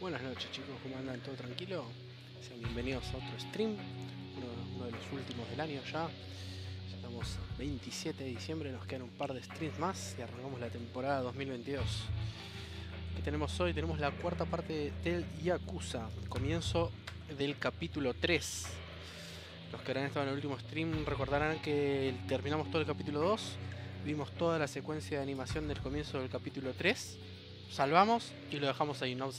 Buenas noches chicos, ¿cómo andan? ¿Todo tranquilo? Sean bienvenidos a otro stream, uno, de los últimos del año ya. Ya estamos 27 de diciembre, nos quedan un par de streams más y arrancamos la temporada 2022. ¿Qué tenemos hoy? Tenemos la cuarta parte del Yakuza, comienzo del capítulo 3. Los que habrán estado en el último stream recordarán que terminamos todo el capítulo 2, vimos toda la secuencia de animación del comienzo del capítulo 3, salvamos y lo dejamos ahí. No,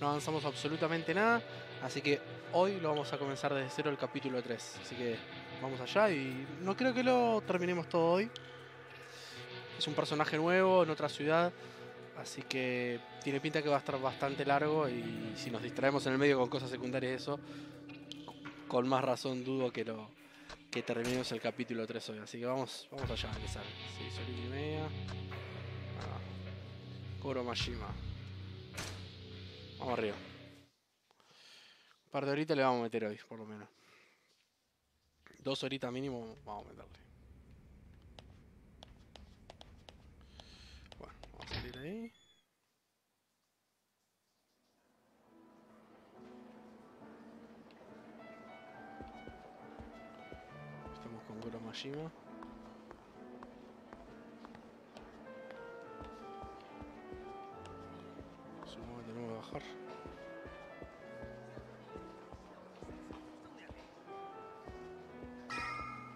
no avanzamos absolutamente nada, así que hoy lo vamos a comenzar desde cero el capítulo 3. Así que vamos allá y no creo que lo terminemos todo hoy. Es un personaje nuevo en otra ciudad, así que tiene pinta que va a estar bastante largo y si nos distraemos en el medio con cosas secundarias eso, con más razón dudo que lo que terminemos el capítulo 3 hoy. Así que vamos, vamos allá a empezar. 6 horas y media. Ah. Koro Mashima. Vamos arriba. Un par de horitas le vamos a meter hoy, por lo menos. Dos horitas mínimo vamos a meterle. Bueno, vamos a salir ahí. Estamos con Goro Mashima. bajar.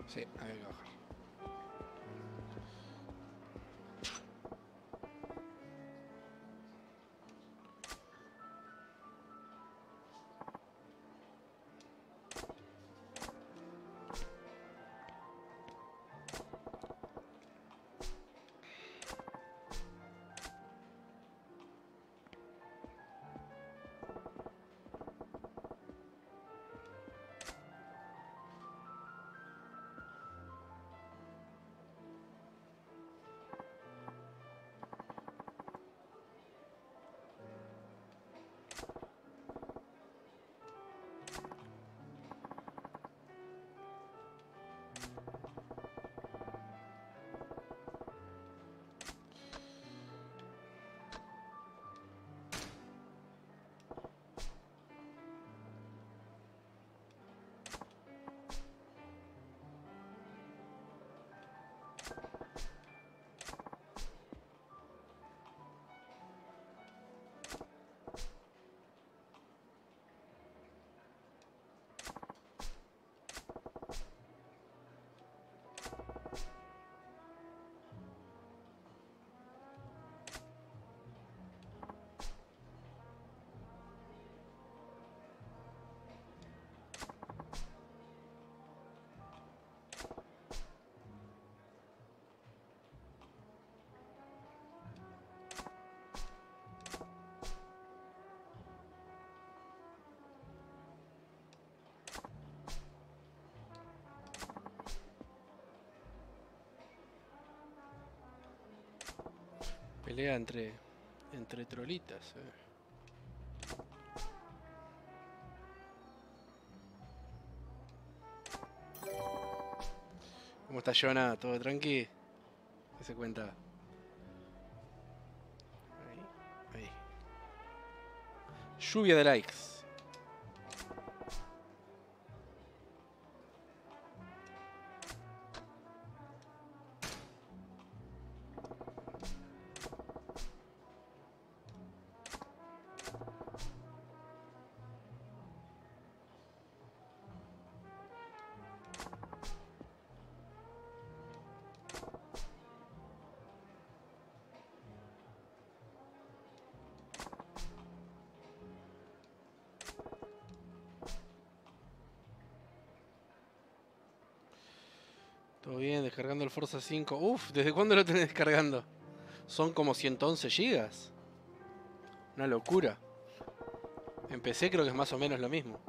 Sí, hay que bajar. Pelea entre, entre trolitas. Eh. ¿Cómo está Jonah? ¿Todo tranqui? ¿Qué se cuenta? Ahí, ahí. Lluvia de likes. Forza 5. Uf, ¿desde cuándo lo tenés descargando? Son como 111 gigas. Una locura. Empecé creo que es más o menos lo mismo.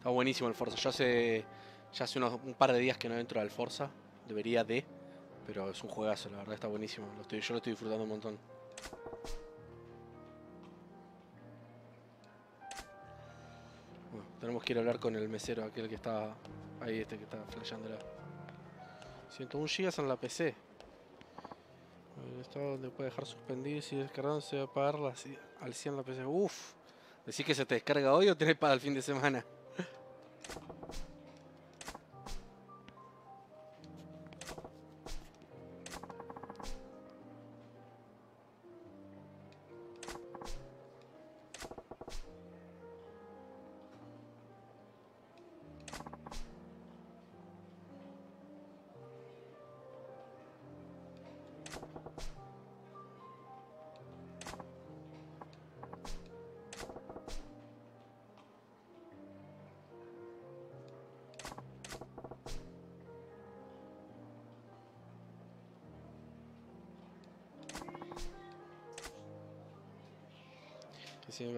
Está buenísimo el Forza. Ya hace, ya hace unos, un par de días que no entro al Forza. Debería de. Pero es un juegazo, la verdad está buenísimo. Yo lo estoy disfrutando un montón. Bueno, tenemos que ir a hablar con el mesero, aquel que está ahí, este que está flasheándola. 101 GB en la PC. Esto donde puede dejar suspendido si descargando se va a apagar la, al 100 la PC. Uff. ¿Decís que se te descarga hoy o tenés para el fin de semana?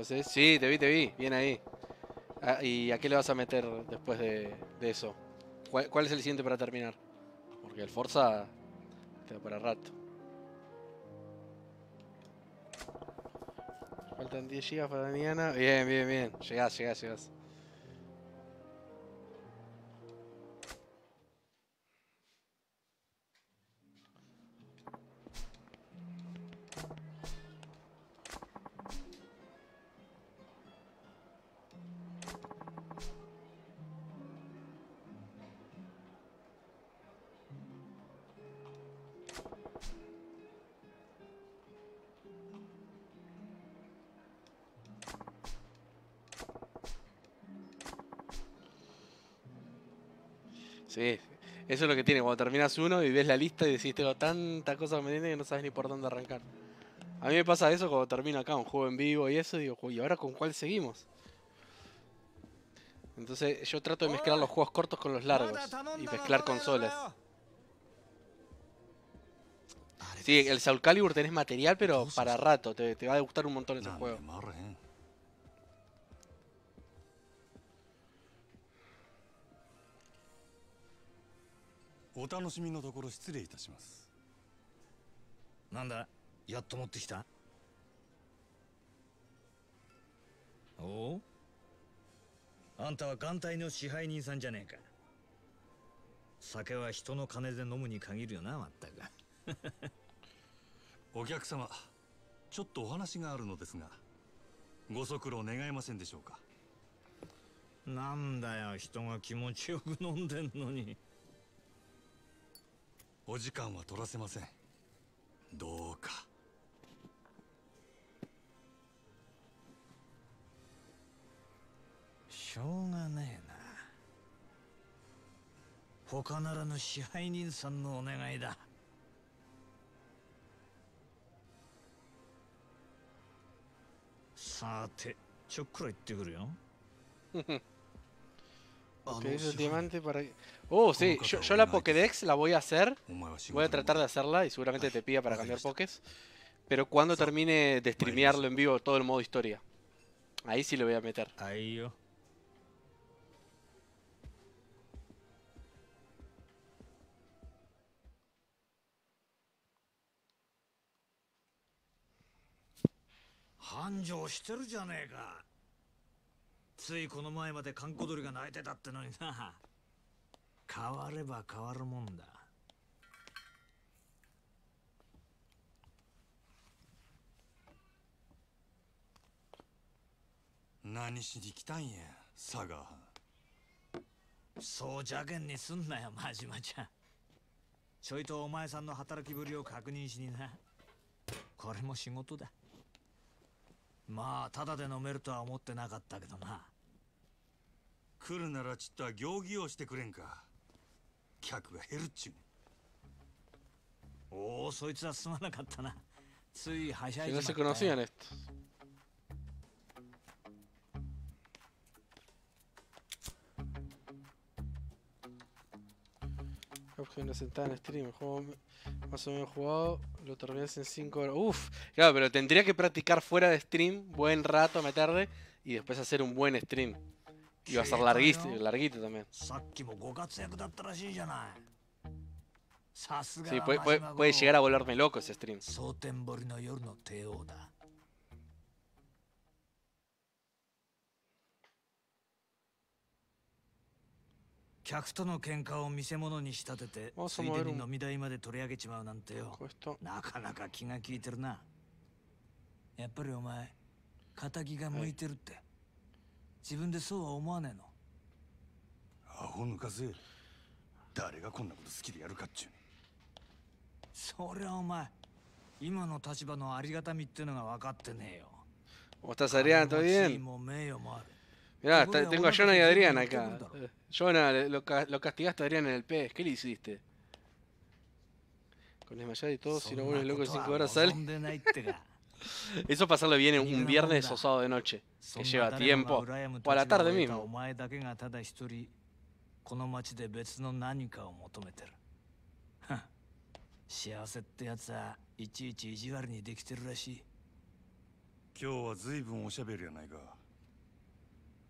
Sí, te vi, te vi. Bien ahí. Ah, ¿Y a qué le vas a meter después de, eso? ¿Cuál, es el siguiente para terminar? Porque el Forza te da para rato. Faltan 10 GB para mañana. Bien, bien, bien. Llegás, llegás, llegás. Terminas uno y ves la lista y decís, tengo tanta cosa me que no sabes ni por dónde arrancar. A mí me pasa eso cuando termino acá un juego en vivo y eso, digo, ¿y ahora con cuál seguimos? Entonces yo trato de mezclar los juegos cortos con los largos y mezclar consolas. Sí, el Soul Calibur tenés material, pero para rato, te, te va a gustar un montón ese juego. お楽しみのところ失礼いたします。なんだやっと持ってきた？おおあんたは眼帯の支配人さんじゃねえか。酒は人の金で飲むに限るよなまったく。お客様ちょっとお話があるのですがご足労願えませんでしょうか？なんだよ人が気持ちよく飲んでんのにお時間は取らせません。どうか。しょうがねえな。他ならぬ支配人さんのお願いだ。さてちょっくら行ってくるよ Ok, el diamante para... Oh, sí, yo, yo, la Pokédex la voy a hacer. Voy a tratar de hacerla y seguramente te pida para cambiar Pokés. Pero cuando termine de streamearlo en vivo todo el modo historia. Ahí sí lo voy a meter. Ahí yo. ついこの前まで閑古鳥が泣いてたってのにな。変われば変わるもんだ。何しに来たんや佐賀。そう邪険にすんなよ真島ちゃん。ちょいとお前さんの働きぶりを確認しにな。これも仕事だ。まあただで飲めるとは思ってなかったけどな来るならちった行儀をしてくれんか客が減るっちゅうおおそいつはすまなかったなついはしゃいじまった no se conocían estos Una sentada en stream, juego más o menos jugado, lo terminas en 5 horas. Uf, claro, pero tendría que practicar fuera de stream, buen rato, meterle y después hacer un buen stream. いわさら larguiste, larguito también. Sí, puede, puede, puede llegar a volverme loco ese stream. Vamos a mover un... Esto. やっぱりお前、仇が向いてるって。はい自分でそうは思わねえのアホ抜かせ誰がこんなこと好きでやるかっちゅうそりゃお前今の立場のありがたみってのが分かってねえよ ¿Cómo estás, Adrián? ¿Todo bien? も名誉もある Mirá, tengo a Jonah y a Adrián acá. Eh, Jonah, lo, ca- lo castigaste a Adrián en el pez. ¿Qué le hiciste? Con desmayada y todo, si no vuelves な loco こ en と5は horas 望 sale. Eso pasarlo bien en un viernes o sábado de noche. そ Que lleva tiempo. O a la tarde mismo. お前だけがただ一人この町で別の何かを求めてる幸せってやつはいちいち意地悪にできてるらしい今日は随分おしゃべりやないか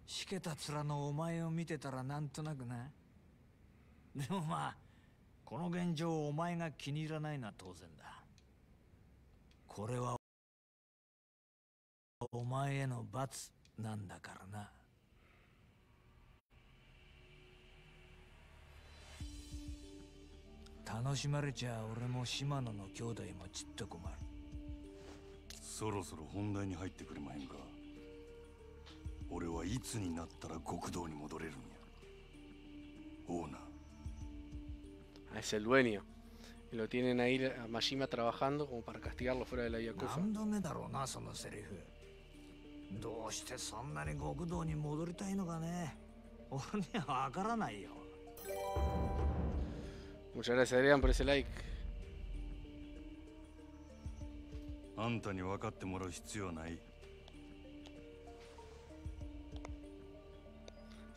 しけた面のお前を見てたらなんとなくなでもまあこの現状をお前が気に入らないのは当然だこれはお前への罰なんだからな。楽しまれちゃ俺もマノの兄弟もちっと困る。そろそろ本題に入ってくれまへんか。俺はいつになったら極道に戻れるんや。オーナー。あいつセルエニオイロティネナイマシマ trabajando como para castigarlo fuera de la Yakuza. 何度目だろうなそのセリフどうしてそんなに極道に戻りたいのかね。俺にはわからないよ。Muchas gracias, Adrián, por ese like. あんたに分かってもらう必要はない。Es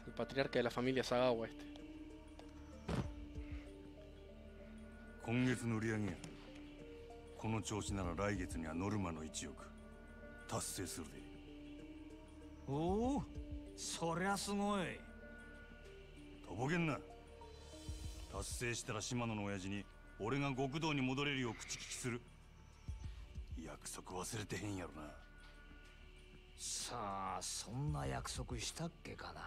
el patriarca de la familia Sagawa este. 今月の売り上げや。この調子なら来月にはノルマの1億達成するでおおそりゃすごい。とぼけんな。達成したら島野の親父に俺が極道に戻れるよう口利きする。約束忘れてへんやろな。さあそんな約束したっけかな。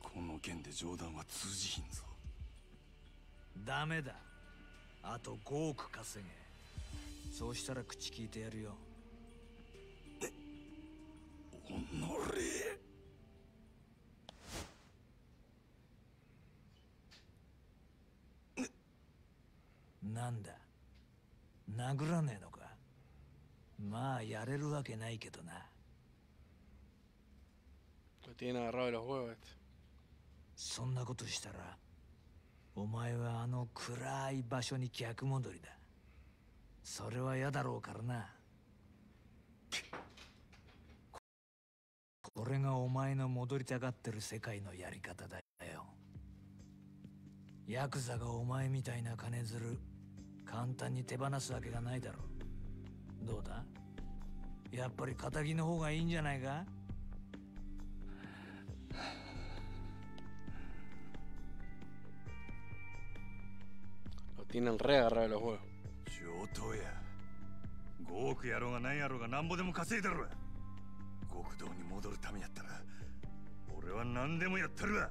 この件で冗談は通じひんぞ。ダメだ。あと5億稼げ。そうしたら口聞いてやるよおのれなんだ？殴らねえのか？まあやれるわけないけどな。Lo tienen agarrado de los huevos este. そんなことしたらお前はあの暗い場所に逆戻りだ。それは嫌だろうからなこれがお前の戻りたがってる世界のやり方だよ。ヤクザがお前みたいな金づる簡単に手放すわけがないだろう。どうだ？やっぱり仇の方がいいんじゃないか？や。5億やろうが何やろうがなんぼでも稼いだろ極道に戻るためやったら俺は何でもやったるわ。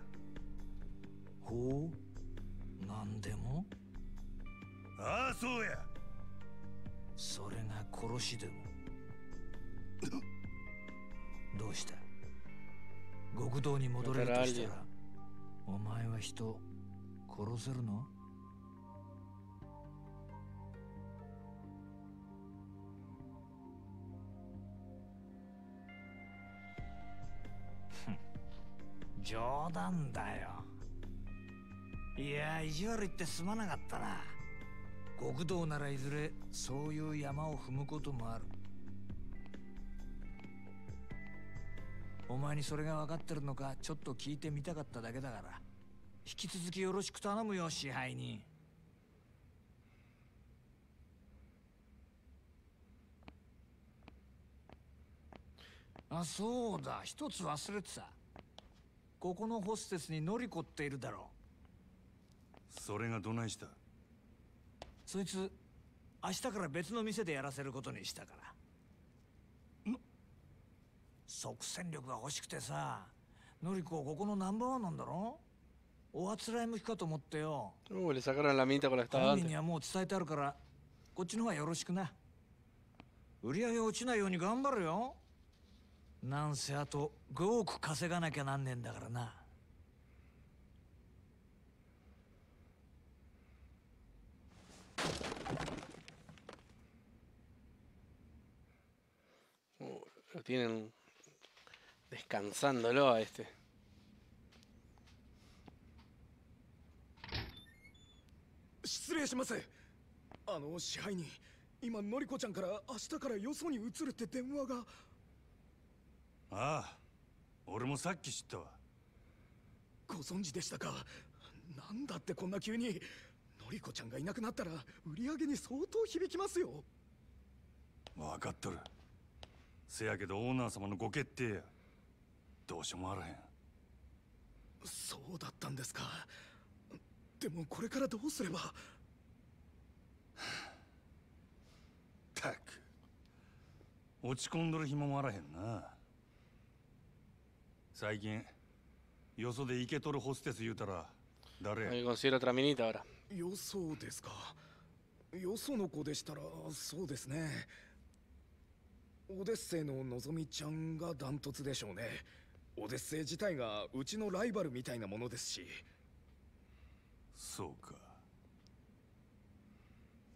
ほう？なんでも？ああそうや。それが殺しでも？どうした？極道に戻れるとしたらお前は人殺せるの？冗談だよ。いや意地悪言ってすまなかったな。極道ならいずれそういう山を踏むこともある。お前にそれが分かってるのかちょっと聞いてみたかっただけだから。引き続きよろしく頼むよ支配人。あそうだ。一つ忘れてた。ここのホステスにノリコっているだろそれがどないした？そいつ明日から別の店でやらせることにしたから。即戦力が欲しくてさノリコここのナンバーワンなんだろ？おあつらい向きかと思ってよ。Uh, le sacaron la. にはもう伝えてあるからこっちの方がよろしくな。売り上げ落ちないように頑張るよなんせあと5億稼がなきゃなんねえんだからな。Uh, lo tienen descansándolo a este. 失礼しますあの支配人今のりこちゃんから明日からよそに移るって電話がああ俺もさっき知ったわ。ご存知でしたか？なんだってこんな急にのりこちゃんがいなくなったら売り上げに相当響きますよ。分かっとる。せやけどオーナー様のご決定や。どうしようもあらへん。そうだったんですか。でもこれからどうすれば？たく。落ち込んどる暇もあらへんな最近よそでイケとるホステス言うたら誰.よそうですか。よその子でしたらそうですね。オデッセイののぞみちゃんがダントツでしょうね。オデッセイ自体がうちのライバルみたいなものですし。そうか。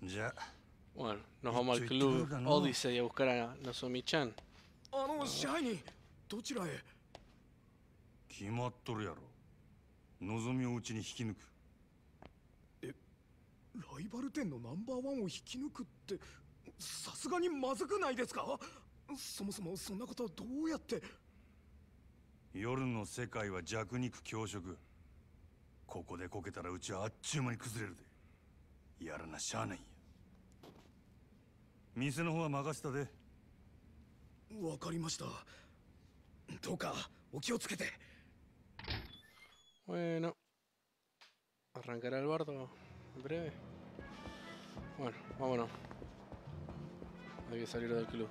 じゃあ Bueno, nos vamos al Estoy club droga, ¿no? Odyssey a buscar a Nozomi-chan. あの支配人どちらへ？決まっとるやろ。望みをうちに引き抜く。ライバル店のナンバーワンを引き抜くってさすがにまずくないですか？そもそもそんなことはどうやって？夜の世界は弱肉強食。ここでこけたらうちはあっちゅう間に崩れるで。やらなしゃあないんや。店の方は任せたで。わかりました。どうかお気をつけて Bueno, arrancará el bardo en breve. Bueno, vámonos. Hay que salir del club.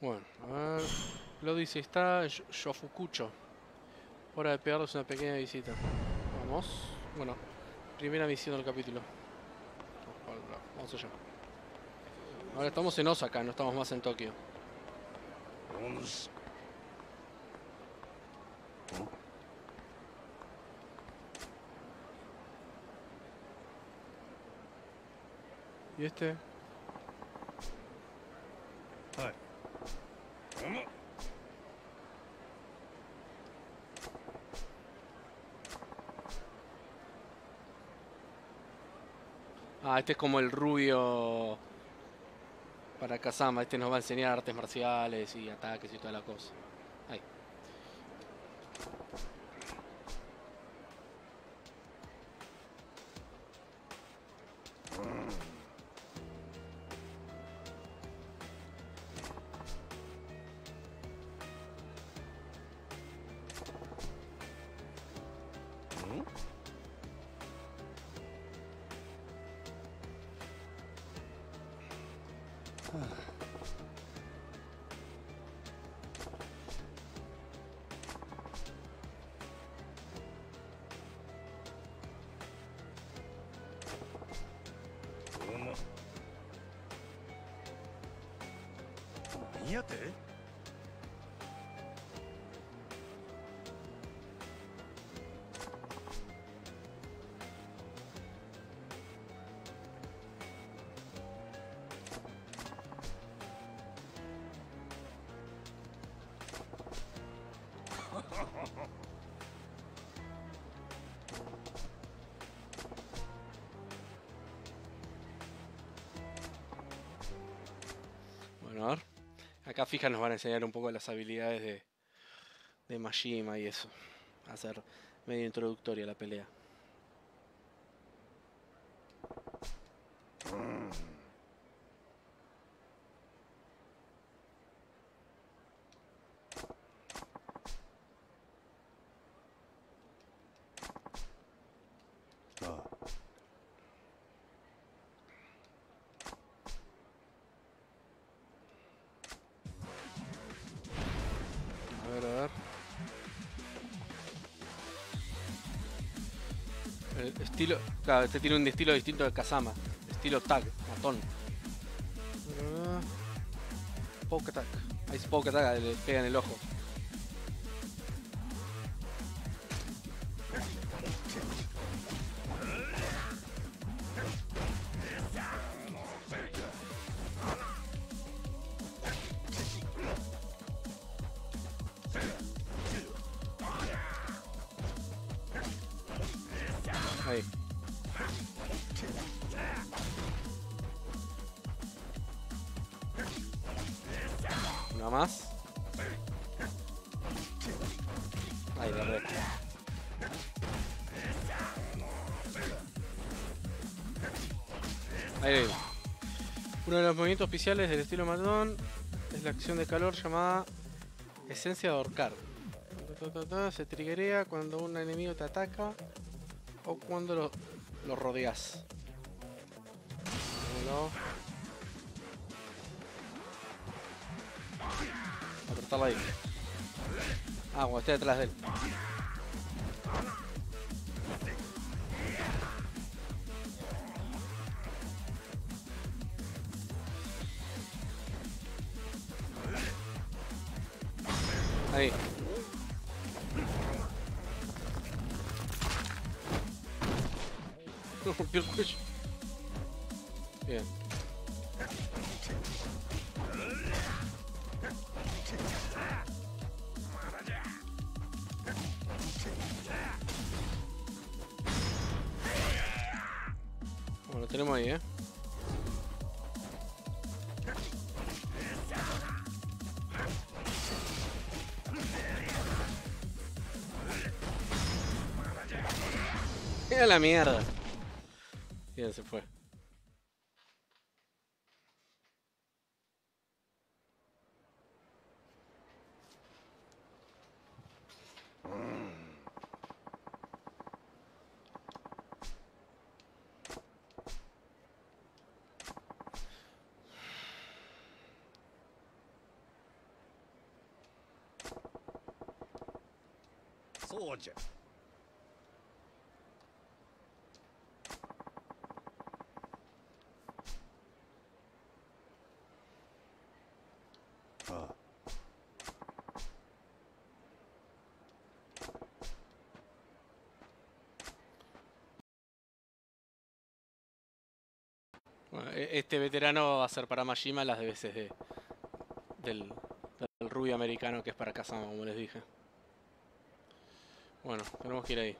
Bueno, a ver. Lo dice, está Shofukucho. Hora de pegarles una pequeña visita. Vamos. Bueno, primera misión del capítulo. Vamos allá. Ahora estamos en Osaka, no estamos más en Tokio. ¿Y este? はい Ah, este es como el rubio para Kazama. Este nos va a enseñar artes marciales y ataques y toda la cosa. Acá fija nos van a enseñar un poco las habilidades de, de y eso. Hacer medio introductoria la pelea. Estilo. Claro, este tiene un estilo distinto de Kazama. Estilo tag, matón. Ah, Poke attack. Ahí es poke attack, le pega en el ojo. Movimientos oficiales del estilo matón es la acción de calor llamada esencia de ahorcar. Se triggerea cuando un enemigo te ataca o cuando lo, lo rodeas. Apretarla ahí. Ah, cuando esté detrás de él. La mierda. Bien, se fue. Soldier. Este veterano va a ser para Majima las de veces de, del, rubio americano que es para Kazama, como les dije. Bueno, tenemos que ir ahí.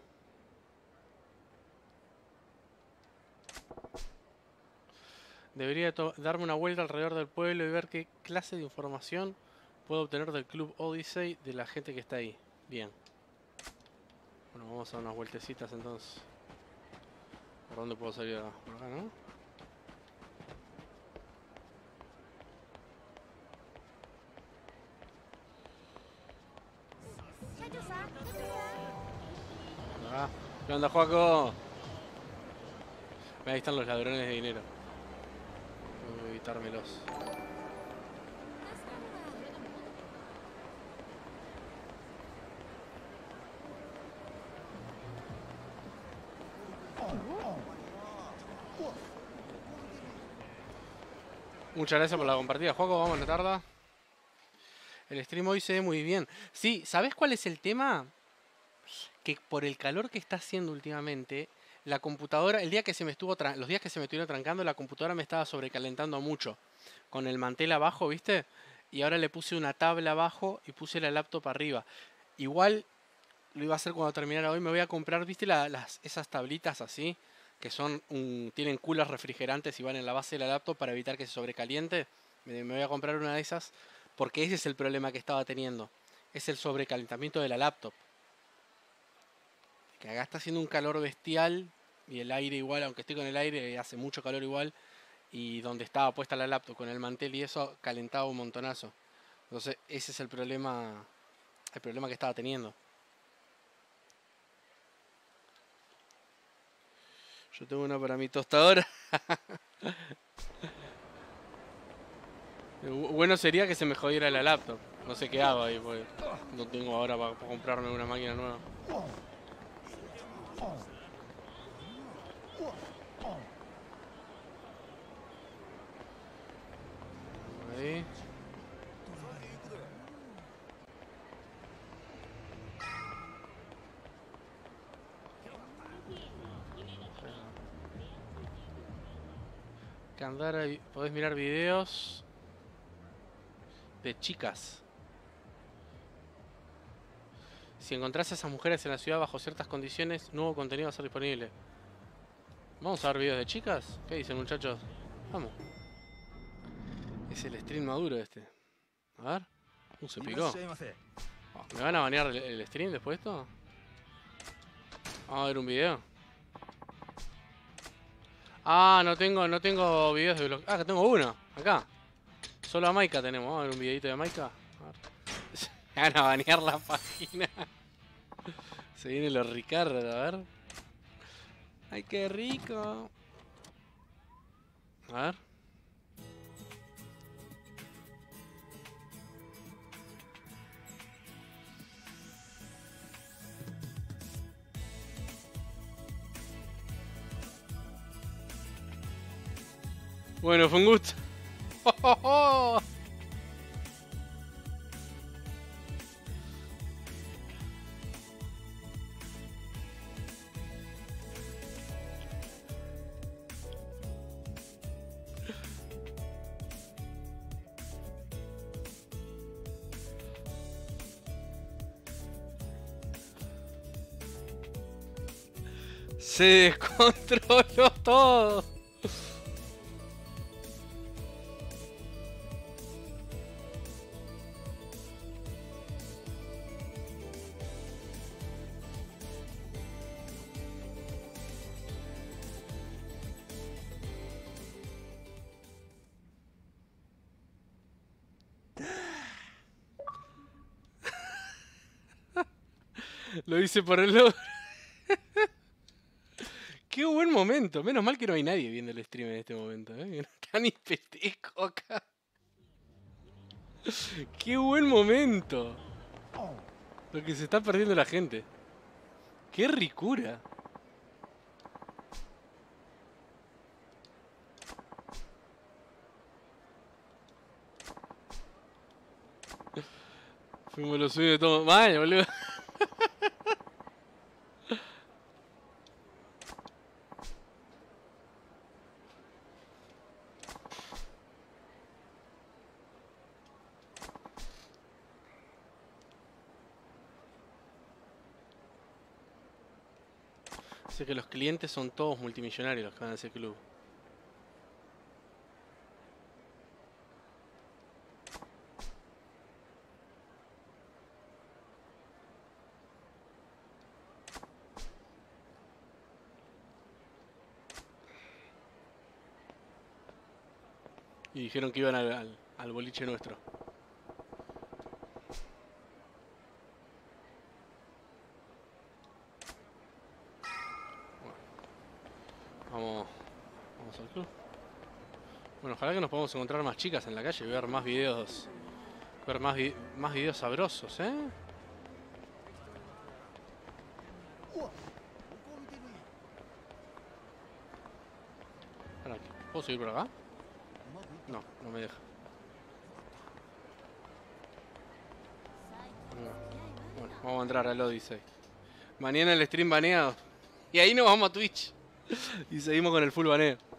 Debería darme una vuelta alrededor del pueblo y ver qué clase de información puedo obtener del Club Odyssey de la gente que está ahí. Bien. Bueno, vamos a dar unas vueltecitas entonces. ¿Por dónde puedo salir ahora? Por acá, ¿no? ¿Qué onda, Joaco? Ahí están los ladrones de dinero. Voy a evitármelos. Muchas gracias por la compartida, Juego. Vamos, no tarda. El stream hoy se ve muy bien. Sí, ¿sabes cuál es el tema? Por el calor que está haciendo últimamente, la computadora, el día que se me estuvo los días que se me estuvieron trancando, la computadora me estaba sobrecalentando mucho. Con el mantel abajo, ¿viste? Y ahora le puse una tabla abajo y puse la laptop arriba. Igual lo iba a hacer cuando terminara hoy. Me voy a comprar, ¿viste? la- las, esas tablitas así, que son tienen culas refrigerantes y van en la base de la laptop para evitar que se sobrecaliente. Me, me voy a comprar una de esas Porque ese es el problema que estaba teniendo. Es el sobrecalentamiento de la laptop. Que acá está haciendo un calor bestial y el aire igual, aunque estoy con el aire, hace mucho calor igual. Y donde estaba puesta la laptop con el mantel y eso, calentaba un montonazo. Entonces, ese es el problema, el problema que estaba teniendo. Yo tengo una para mi tostadora. bueno sería que se me jodiera la laptop. No sé qué hago ahí, porque no tengo ahora para comprarme una máquina nueva. Ahí. Que andar podés mirar videos de chicas. Si encontrás a esas mujeres en la ciudad bajo ciertas condiciones, nuevo contenido va a ser disponible. ¿Vamos a ver videos de chicas? ¿Qué dicen muchachos? Vamos. Es el stream maduro este. A ver. Uh, se picó. Oh, ¿Me van a banear el stream después de esto? Vamos a ver un video. Ah, no tengo, no tengo videos de bloqueo. Ah, que tengo uno, acá. Solo a Maika tenemos. Vamos a ver un videito de Maika. A van a banear la página. Se viene los Ricardo, a ver. Ay, qué rico. A ver. Bueno, fue un gusto. Se descontroló todo. Lo hice por el logro. Qué buen Menos mal que no hay nadie viendo el stream en este momento. ¿eh? Ni acá. Qué buen momento. Lo que se está perdiendo la gente. Qué ricura. Fuimos los sueños de todo. Mal, boludo. Sé que los clientes son todos multimillonarios los que van a ese club. Y dijeron que iban al- al boliche nuestro. Vamos, vamos al club. Bueno, ojalá que nos podamos encontrar más chicas en la calle y ver más videos. Ver más, más videos sabrosos, ¿eh? ¿Puedo seguir por acá? No, no me deja. No. Bueno, vamos a entrar al Odyssey. Mañana el stream baneado. Y ahí nos vamos a Twitch. Y seguimos con el full baneo.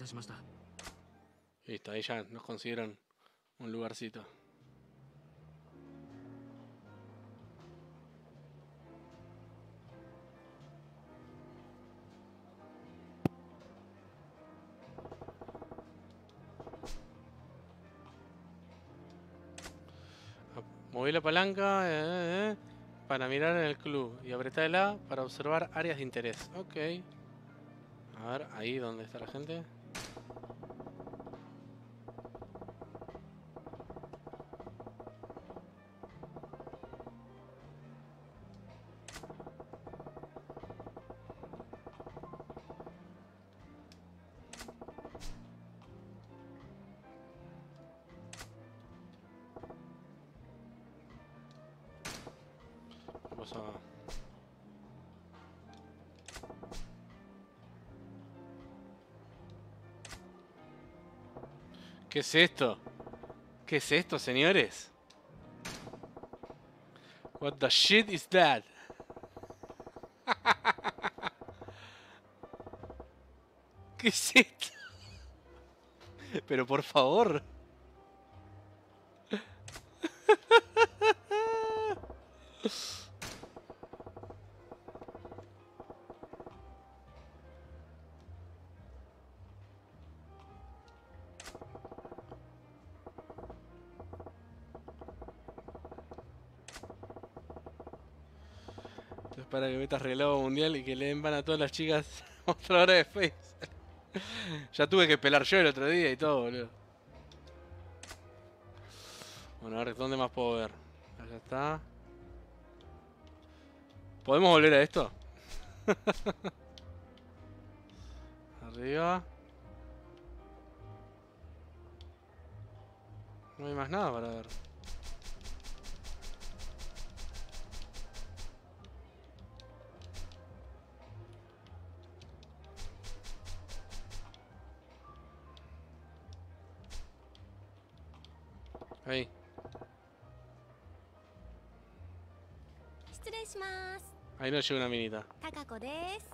しました Listo, ahí ya nos consiguieron un lugarcito. Ah, Moví la palanca eh, eh, eh, para mirar en el club y apretar el A para observar áreas de interés. Ok. A ver, ahí donde está la gente. ¿Qué es esto? ¿Qué es esto, señores? What the shit is that? ¿Qué es esto? Pero por favor. Esto es para que metas reloj mundial y que le den van a todas las chicas mostradoras de Face. ya tuve que pelar yo el otro día y todo, boludo. Bueno, a ver, ¿dónde más puedo ver? Allá está. ¿Podemos volver a esto? Arriba. No hay más nada para ver. Ahí nos llega una minita. 高子です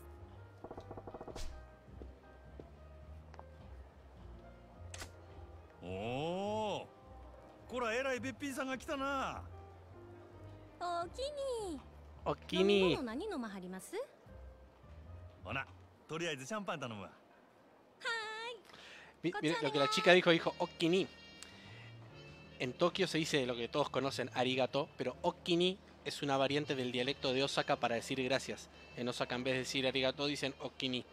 おおこらえらいべっぴんさんが来たなおおきにお気飲みに物何飲まはりますほなとりあえずシャンパン頼むわ Mi- Mira, lo que la chica dijo, dijo Okini. En Tokio se dice lo que todos conocen, arigato, pero Okini es una variante del dialecto de Osaka para decir gracias. En Osaka en vez de decir arigato dicen Okini.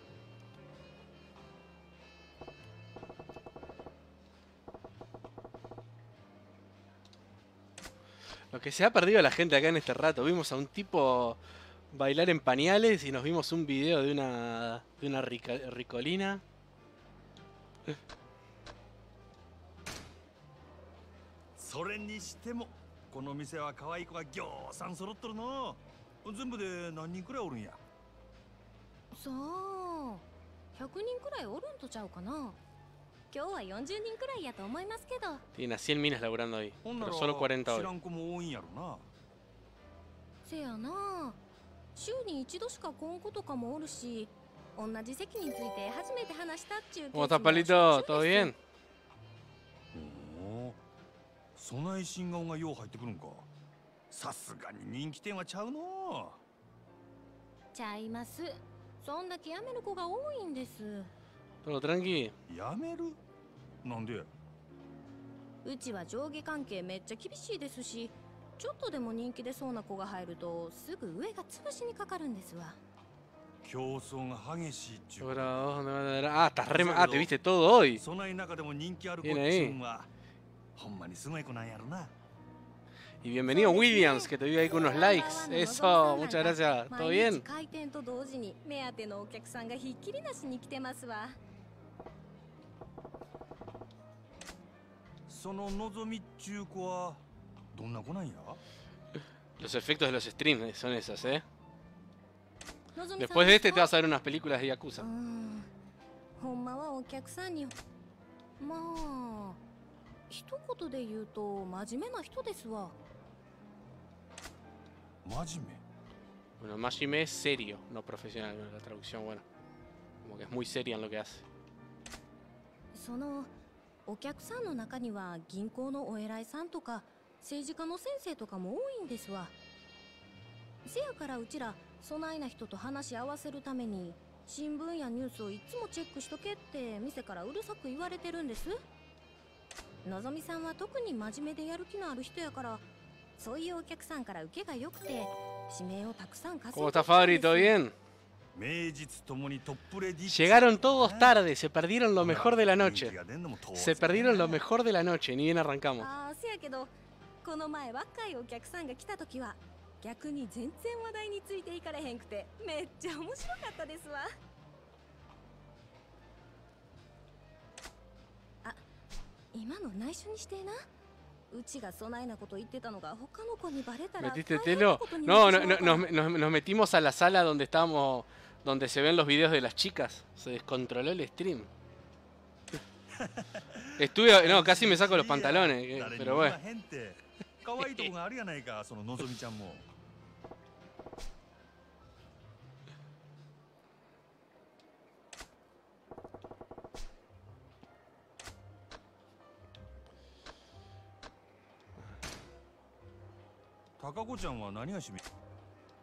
Lo que se ha perdido la gente acá en este rato. Vimos a un tipo bailar en pañales y nos vimos un video de una de una rica- ricolina. この店は可愛い子がぎょうさん揃っとるの。全部で何人くらいおるんや？さあ100人くらいおるんとちゃうかな。今日は40人くらいやと思いますけど。Tiene a 100 minas laburando ahí. ほんな Pero ら solo 40知 hoy. らん子も多いんやろな。せやな。週に一度しか来ん子とかもおるし同じ席について初めて話したっちゅう ¿Cómo estás, す。bien? そない新顔がよう入ってくるんかさすがに人気店はちゃうのちゃいますそんだけ辞める子が多いんです.やめる？なんでうちは上下関係めっちゃ厳しいですしちょっとでも人気出そうな子が入るとすぐ上が潰しにかかるんですわ競争が激しいっちゅう Ahora, ¿dónde van a ver? Ah, estás re... ma- Ah, te viste todo hoy. そない中でも人気ある子っち.ゅうんは Y bienvenido Williams, que te vi ahí con unos likes. Eso, muchas gracias. ¿Todo bien? Los efectos de los streams son esas, ¿eh? Después de este te vas a ver unas películas de Yakuza. Ah, 一言で言うと真面目な人ですわ真面 Bueno, Majime es serio, no profesional. La traducción, bueno. Como que es muy seria en lo que hace. そのお客さんの中には銀行のお偉いさんとか政治家の先生とかも多いんですわせやからうちらそないな人と話し合わせるために新聞やニュースをいつもチェックしとけって店からうるさく言われてるんですのぞみさんは特に真面目でやる気のある人やからそういうお客さんから受けが良くて指名をたくさん稼い ¿Cómo で? ¿Todo bien? 名実ともにトップレディ Llegaron todos tarde, se perdieron lo mejor de la noche. Se perdieron lo mejor de la noche, ni bien arrancamos. ああせやけどこの前若いお客さんが来た時は逆に全然話題についていかれへんくてめっちゃ面白かったですわ今の内緒にしてえなうちがそないなこと言ってたのが他の子にバレたら ¿Metiste 大変な telo? ことに No, なっ no, てし no, まうから nos, nos- nos metimos a la sala donde estábamos, donde se ven los videos de las chicas. Se descontroló el stream. Estuve, no, casi me saco los pantalones, que- 誰に pero も言わ bueno. 高子ちゃんは何が趣味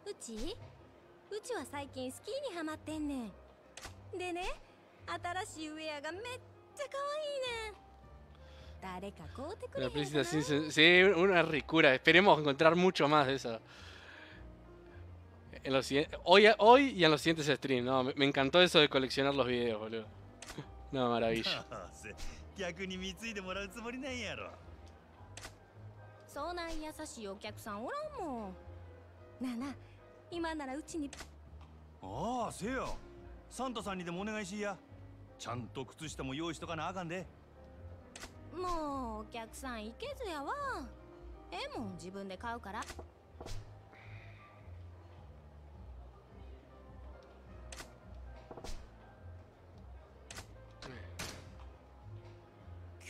うちうちは最近スキーにハマってんねんでね新しいウェアがめっちゃ可愛いねん誰か買うてくれへ La んか príncipe な sí, sí, sí, una ricura. Esperemos encontrar mucho más de eso. En los, siguiente- hoy, hoy y en los siguientes streams. No, me, me encantó eso de coleccionar los videos, boludo. No, maravilla. そんな優しいお客さんおらんもん。なあなあ今ならうちにああせやサンタさんにでもお願いしいや。ちゃんと靴下も用意しとかなあかんで。もうお客さん行けずやわ。ええもん自分で買うから。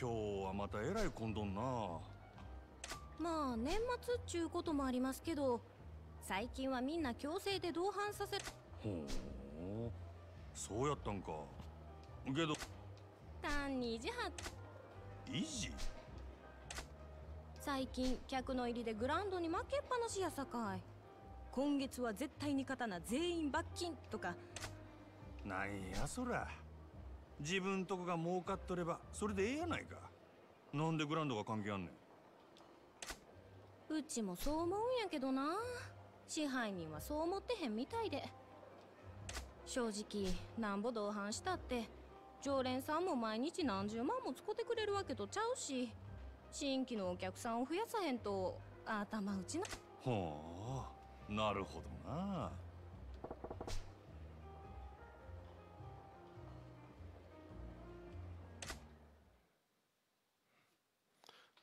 今日はまたえらい混んどんなまあ年末っちゅうこともありますけど最近はみんな強制で同伴させほう。そうやったんか。けど。単に意地張っ維持最近客の入りでグラウンドに負けっぱなしやさかい。今月は絶対に勝たな全員罰金とか。なんやそら。自分とこが儲かっとればそれでええやないか。なんでグラウンドが関係あんねんうちもそう思うんやけどな。支配人はそう思ってへんみたいで。正直なんぼ同伴したって常連さんも毎日何十万も使ってくれるわけとちゃうし新規のお客さんを増やさへんと頭打ちな。ほうなるほどな。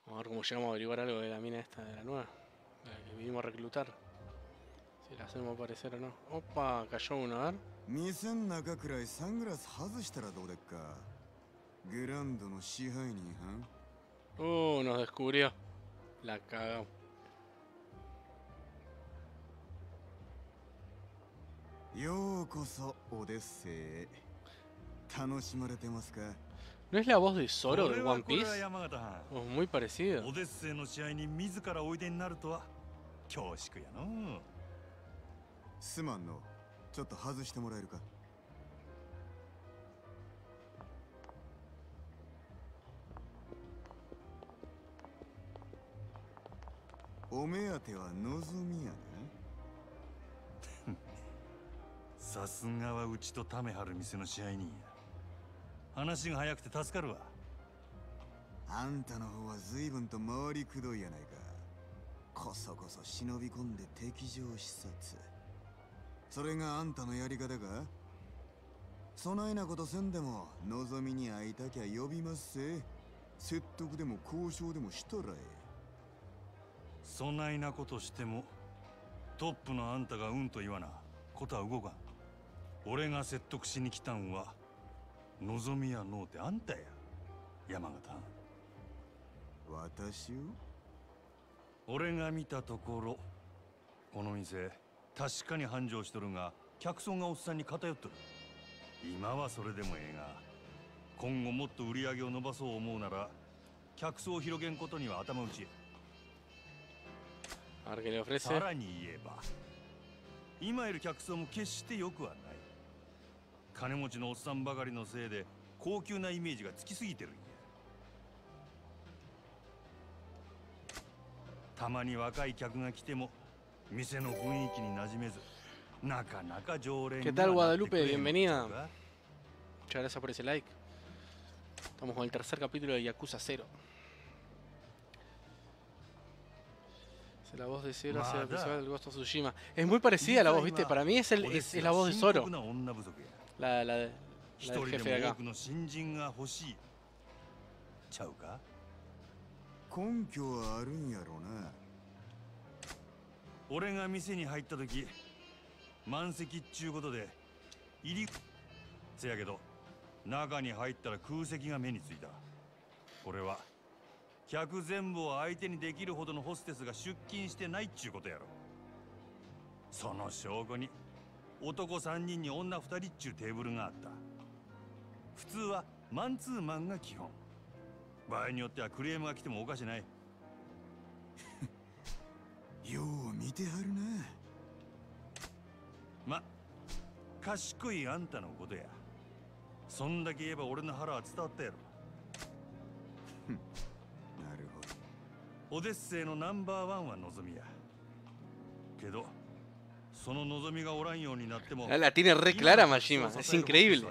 Vamos a ver cómo llegamos a averiguar algo de la mina esta de la nueva. La que vinimos a reclutar. Si la hacemos aparecer o no. Opa, cayó uno, a ver. 店ん中くらいサングラス外したらどうでっかグランドの支配人は Uh, nos descubrió. La cagamos. ようこそオデ ¿No es la voz de Zoro de One Piece? Oh, muy parecido. すまんのちょっと外してもらえるかお目当ては望みやねさすがはうちとためはる店の試合人や話が早くて助かるわ。あんたの方は随分と回りくどいやないか。こそこそ忍び込んで敵情視察。それがあんたのやり方か？そないなことせんでも望みに会いたきゃ呼びますせ。説得でも交渉でもしたらえそないなことしてもトップのあんたがうんと言わな。ことは動かん。俺が説得しに来たんは望みやのうてあんたや山形。私を？俺が見たところこの店確かに繁盛しとるが客層がおっさんに偏っとる。今はそれでもええが今後もっと売り上げを伸ばそう思うなら客層を広げんことには頭打ち.さらに言えば今いる客層も決して良くはない金持ちのおっさんばかりのせいで高級なイメージがつきすぎてるんやたまに若い客が来ても店の雰囲気に馴染めずなかなか常連 ¿Qué に tal, Guadalupe? Bienvenida. Muchas gracias por ese like. Estamos con el tercer capítulo de Yakuza 0. Es la voz de Zero hace el episodio del Ghost of Tsushima. Es muy parecida a la voz, ¿viste? Para mí es, el, es, es la voz de Zoro. La, la, la del 人 jefe で de も多 acá. くの新人が欲しいちゃうか根拠はあるんやろな俺が店に入った時満席っちゅうことで入りせやけど中に入ったら空席が目についたこれは客全部を相手にできるほどのホステスが出勤してないっちゅうことやろその証拠に男3人に女2人っちゅうテーブルがあった。普通はマンツーマンが基本。場合によってはクレームが来てもおかしない。よう見てはるな。ま賢いあんたのことや。そんだけ言えば俺の腹は伝わったやろ。なるほど。オデッセイのナンバーワンは望みや。けど La tiene re clara Majima, es increíble.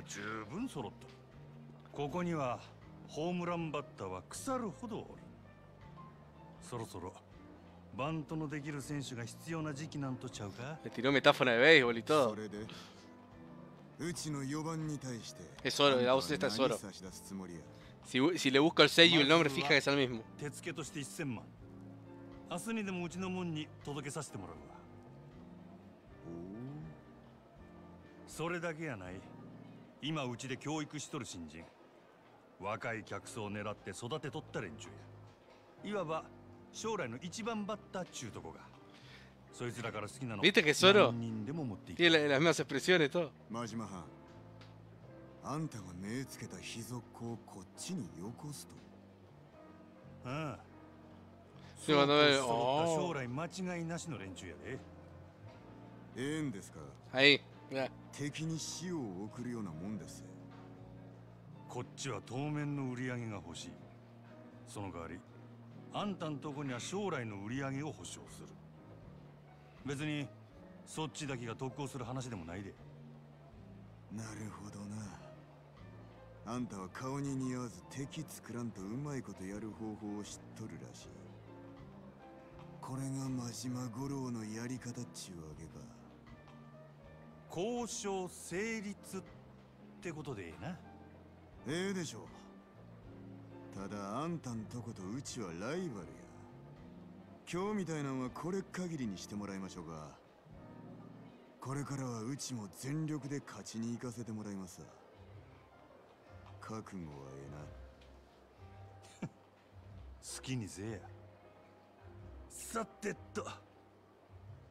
バントのできる選手が必要な時期なんとちゃうか。に対して。え、それ、ラオスでたそ。っ、手付けとして一千万。明日にでもうちの門に届けさせてもらう。それだけやない。今うちで教育しとる新人。若い客層を狙って育てとった連中や。いわば将来の一番バッターっちゅうとこが。そいつらから好きなの Viste que Zoro 何人でも持っていく Tiene la- las mismas expresiones, todo. 真島藩あんたが目つけた秘蔵っ子をこっちによこすと。ああ。でもねそええんですか。Ahí. Mira. 敵に死を送るようなもんです。こっちは当面の売り上げが欲しい。その代わりあんたんとこには将来の売り上げを保証する。別にそっちだけが得をする話でもないで。なるほどな。あんたは顔に似合わず敵作らんとうまいことやる方法を知っとるらしい。これが真島五郎のやり方っちゅうわけか交渉成立ってことでええな。ええでしょう。ただあんたんとことうちはライバルや。今日みたいなんはこれ限りにしてもらいましょうか。これからはうちも全力で勝ちに行かせてもらいます。わ覚悟はえ 好きにせえや。さてと。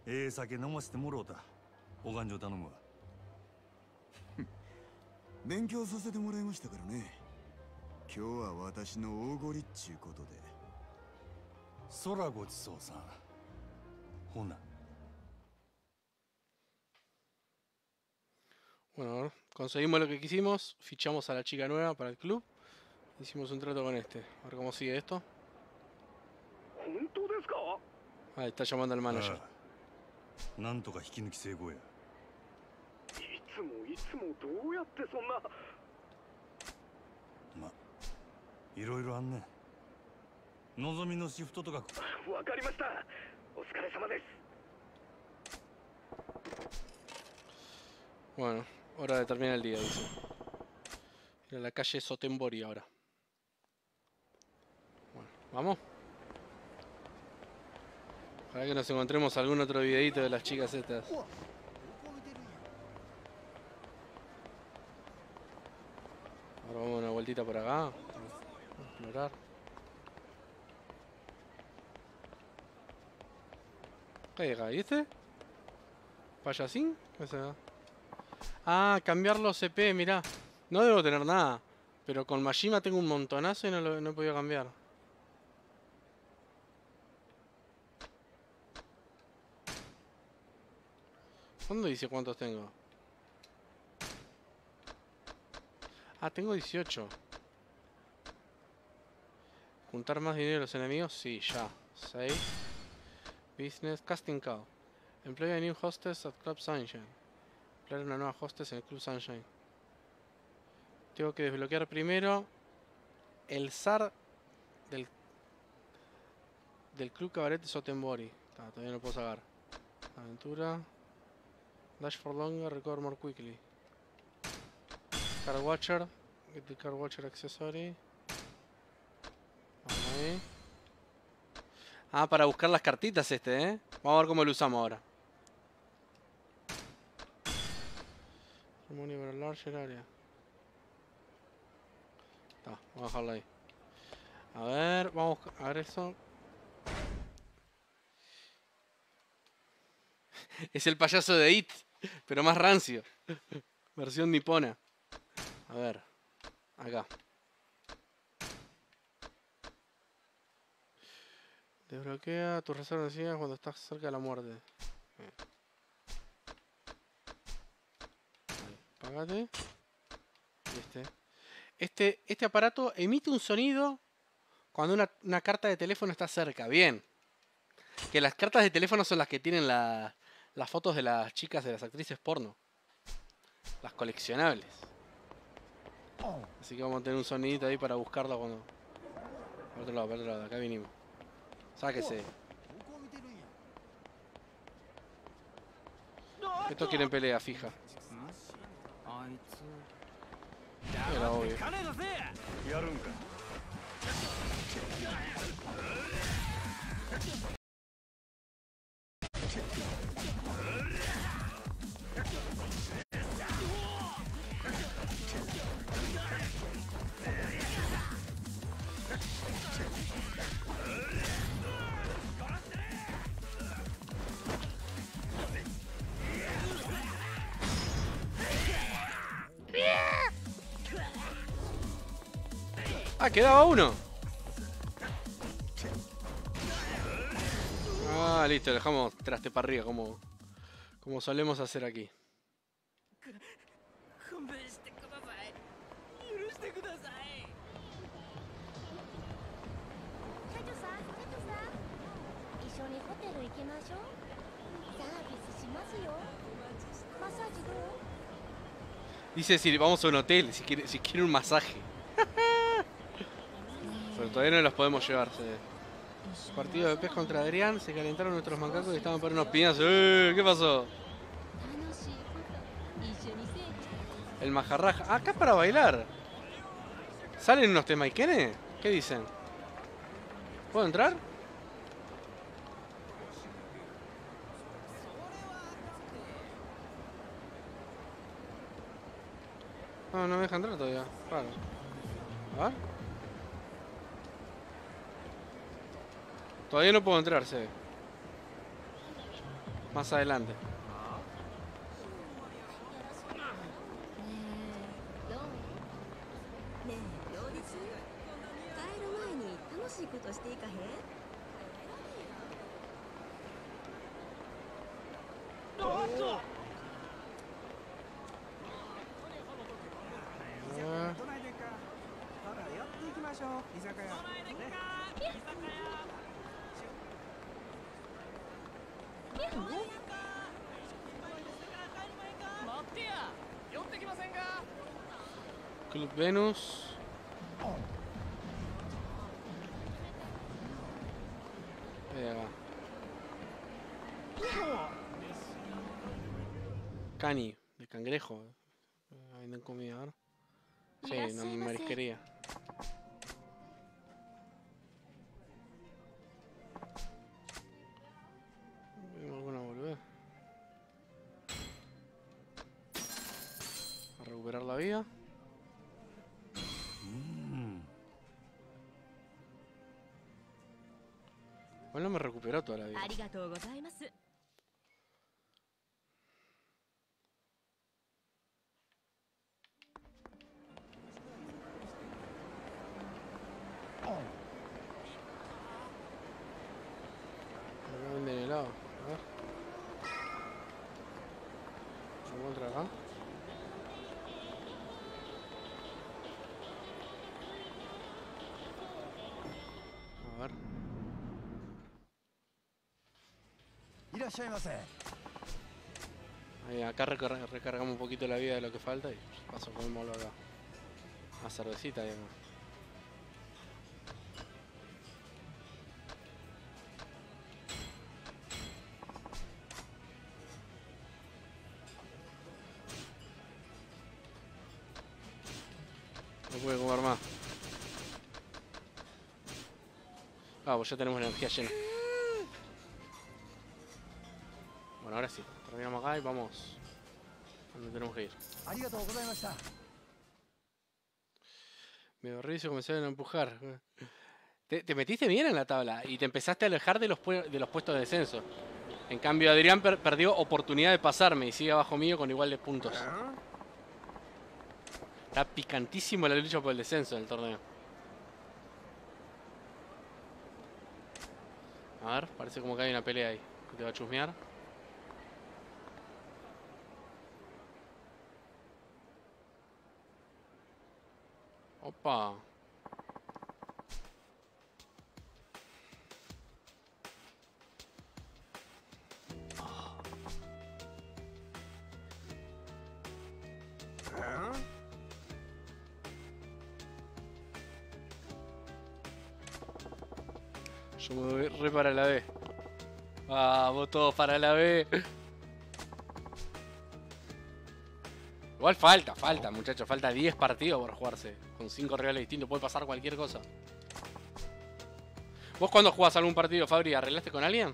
ええ酒飲ませてもろうたお勘定頼むわ勉強させてもらいましたからね今日は私の大ごりっちゅうことで空ごちそうさんほな Bueno, conseguimos lo que quisimos. Fichamos a la chica nueva para el club. Hicimos un trato con este. A ver cómo sigue esto. 本当ですか Ahí está llamando al manager. ああなんとか引き抜き成功やい つもいつもどうやってそんなまいろいろあんねん のぞみのシフトとかわかりましたお疲れ様です Bueno, hora de terminar el día, dice. Ir a la calle Sotembori ahora. Bueno, vamos. Ojalá que nos encontremos algún otro videito de las chicas estas. Ahora vamos una vueltita por acá. Vamos a explorar. ¿Qué llega? ¿Y este? ¿Payasín? Ah, cambiar los CP, mirá. No debo tener nada. Pero con Majima tengo un montonazo y no lo no he podido cambiar. ¿Cuándo dice cuántos tengo? Ah, tengo 18. ¿Juntar más dinero a los enemigos? Sí, ya. 6. Business Casting Call. Employ a new hostess at Club Sunshine. Emplear una nueva hostess en el Club Sunshine. Tengo que desbloquear primero el SAR del, del Club Cabaret de Sotembori. Todavía no puedo sacar. Aventura. Dash for longer, recover more quickly. Car Watcher. Get the Car Watcher accessory. Ah, para buscar las cartitas este, ¿eh? Vamos a ver cómo lo usamos ahora. Larger area. Está, vamos a dejarlo ahí. A ver, vamos a ver eso. Es el payaso de It, pero más rancio. Versión nipona. A ver, acá. Desbloquea tus reservas de cuando estás cerca de la muerte. Bien. Y este. Este, este aparato emite un sonido cuando una, carta de teléfono está cerca. Bien. Que las cartas de teléfono son las que tienen la- las fotos de las chicas de las actrices porno. Las coleccionables. Así que vamos a tener un sonidito ahí para buscarlo cuando. Por otro lado, por otro lado, acá vinimos. Sáquese. Estos quieren pelea fija. Era obvio. quedaba uno. Ah, listo, dejamos traste para arriba como, como solemos hacer aquí. Dice si vamos a un hotel, si quiere, si quiere un masaje todavía no los podemos llevar. Se... Partido de pez contra Adrián, se calentaron nuestros mancacos y estaban por unos piñazos. ¡Eh! ¿Qué pasó? El majarraja. Ah, acá es para bailar. ¿Salen unos temaikenes? ¿Qué dicen? ¿Puedo entrar? No, no me deja entrar todavía. Claro. Todavía no puedo entrar, se. Más adelante. ね Club Venus. Cani, de cangrejo. Venden comida ahora. Sí, una marisquería. ありがとうございます。Acá recar- recargamos un poquito la vida de lo que falta y paso molo acá. Una cervecita acá. No puede comer más. Ah, pues ya tenemos la energía llena. Terminamos acá y vamos a donde tenemos que ir. Me ahorré y comenzaron a empujar. Te, metiste bien en la tabla y te empezaste a alejar de los, de los puestos de descenso. En cambio, Adrián perdió oportunidad de pasarme y sigue abajo mío con igual de puntos. Ah. Está picantísimo la lucha por el descenso en el torneo. A ver, parece como que hay una pelea ahí. Te va a chusmear. Opa. Yo me voy re para la B. Vamos todos para la B. Igual falta, falta, muchachos. Falta 10 partidos por jugarse. Con 5 rivales distintos. Puede pasar cualquier cosa. ¿Vos cuando jugás algún partido, Fabri, arreglaste con alguien?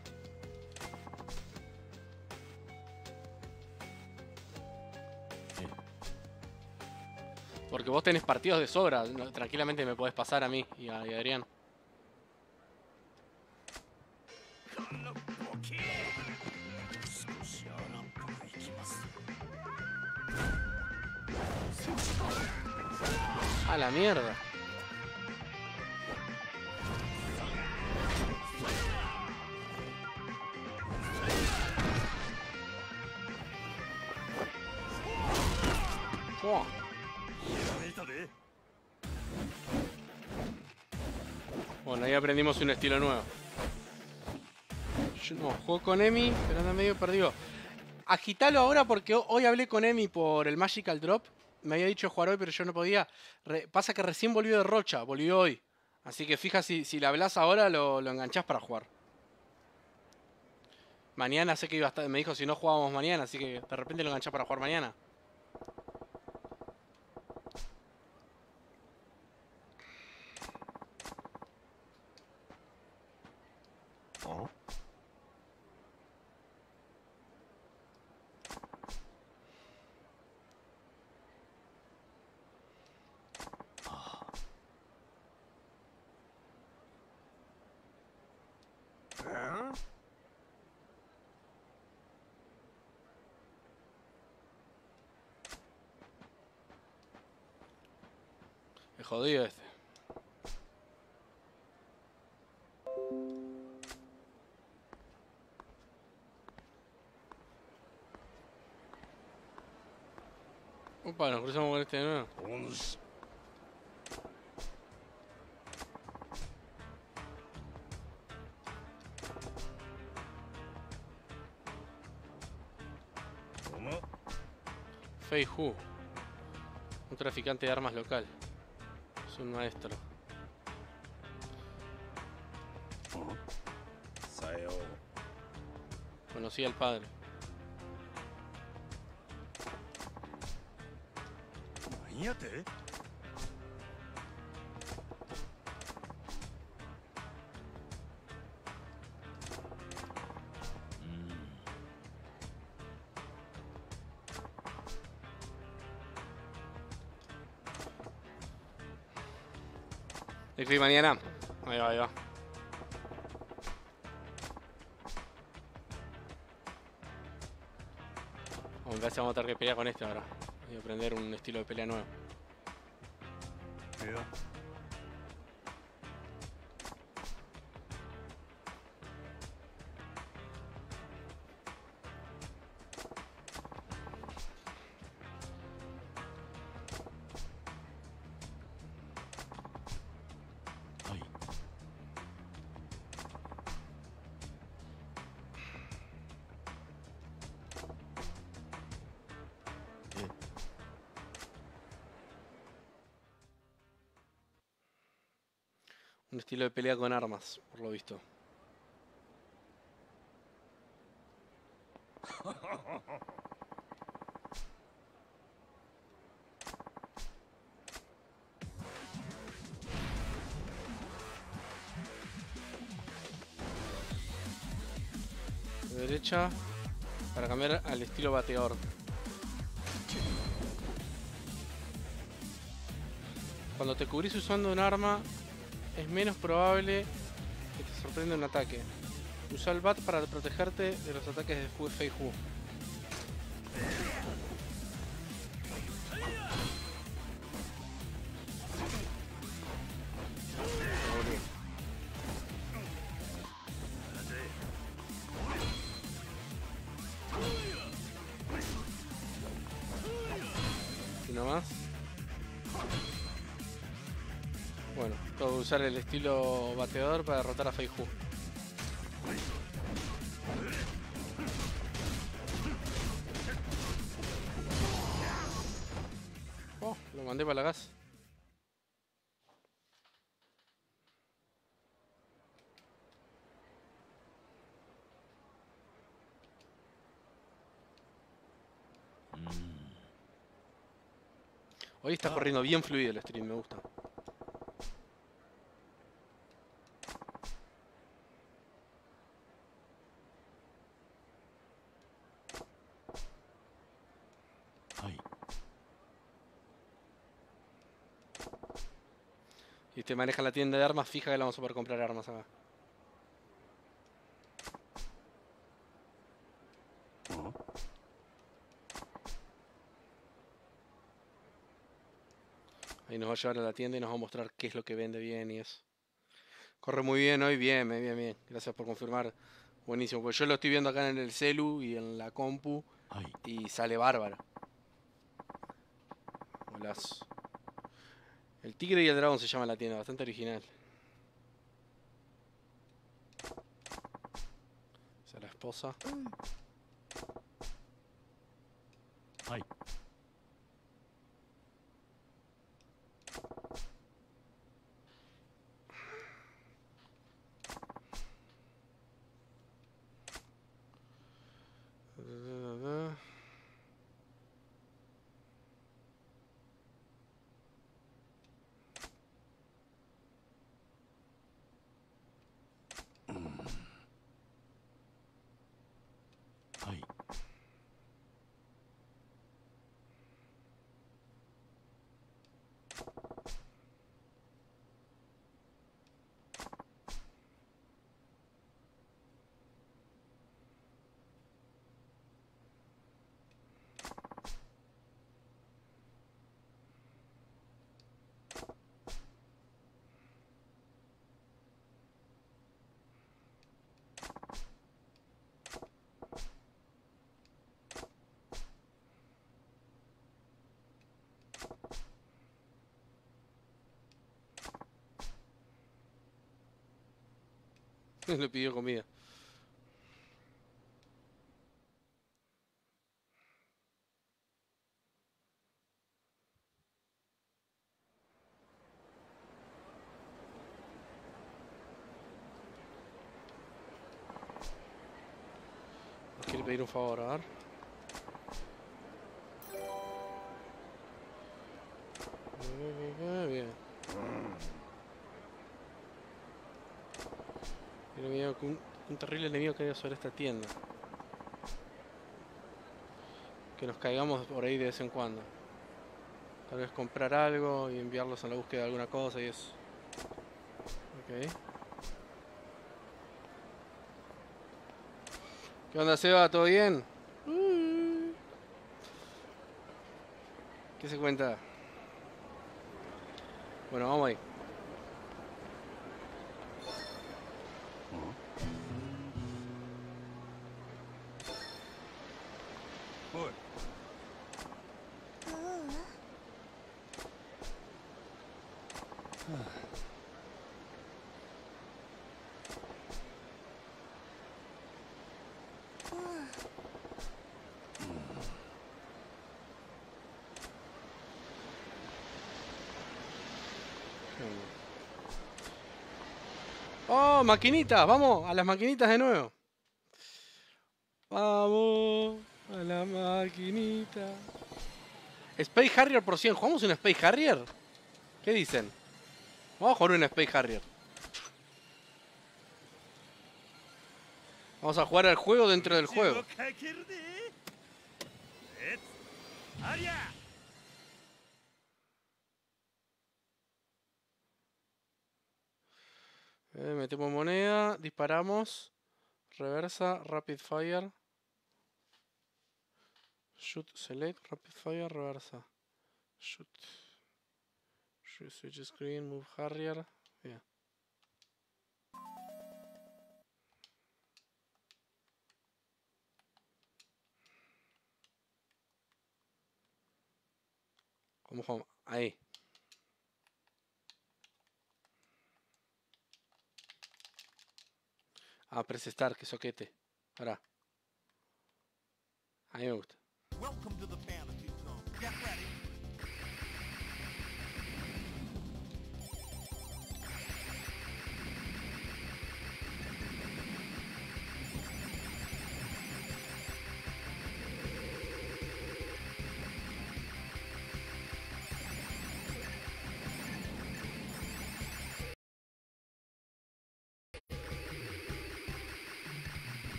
Porque vos tenés partidos de sobra. tranquilamente me podés pasar a mí y a Adrián. la mierda. Wow. Bueno, ahí aprendimos un estilo nuevo. No, juego con Emi, pero anda medio perdido. Agitalo ahora porque hoy hablé con Emi por el Magical Drop. Me había dicho jugar hoy, pero yo no podía. Pasa que recién volvió de Rocha, volvió hoy. Así que fija si, si le hablas ahora, lo, lo enganchás para jugar. Mañana sé que iba a estar. Me dijo si no jugábamos mañana, así que de repente lo enganchás para jugar mañana. Es jodido este. Opa, nos cruzamos con este de nuevo. Fei Hu. Un traficante de armas local un maestro. Conocí al padre. Imagínate. Escribí mañana. Ahí va, ahí va. Aunque vamos a tener que pelear con este ahora. Voy a aprender un estilo de pelea nuevo. Cuidado. Un estilo de pelea con armas, por lo visto. De derecha para cambiar al estilo bateador. Cuando te cubrís usando un arma, es menos probable que te sorprenda un ataque. Usa el bat para protegerte de los ataques de Fu usar el estilo bateador para derrotar a Fei Hu. Oh, lo mandé para la gas. Hoy está corriendo bien fluido el stream, me gusta. Maneja la tienda de armas, fija que la vamos a poder comprar armas acá. Ahí nos va a llevar a la tienda y nos va a mostrar qué es lo que vende bien y eso. Corre muy bien hoy, bien, bien, bien, bien. Gracias por confirmar. Buenísimo, pues yo lo estoy viendo acá en el celu y en la compu y sale bárbaro. Golazo. El tigre y el dragón se llama la tienda, bastante original. Esa es la esposa. Le pidió comida. quiere pedir un favor, a ver. Un, terrible enemigo caiga sobre esta tienda. Que nos caigamos por ahí de vez en cuando. Tal vez comprar algo y enviarlos a la búsqueda de alguna cosa y eso. Ok. ¿Qué onda, Seba? ¿Todo bien? ¿Qué se cuenta? Bueno, vamos ahí. おい ¡Oh, maquinitas! ¡Vamos! A las maquinitas de nuevo. Vamos a la maquinita. Space Harrier por 100. ¿Jugamos un Space Harrier? ¿Qué dicen? Vamos a jugar un Space Harrier. Vamos a jugar al juego dentro del juego. Eh, metemos moneda, disparamos. Reversa, rapid fire. Shoot, select, rapid fire, reversa. Shoot. Shoot, switch screen, move harrier. Bien. ¿Cómo jugamos? Ahí. Ah, press start, que soquete. Pará. A mí me gusta. Welcome to the fantasy zone. Get ready.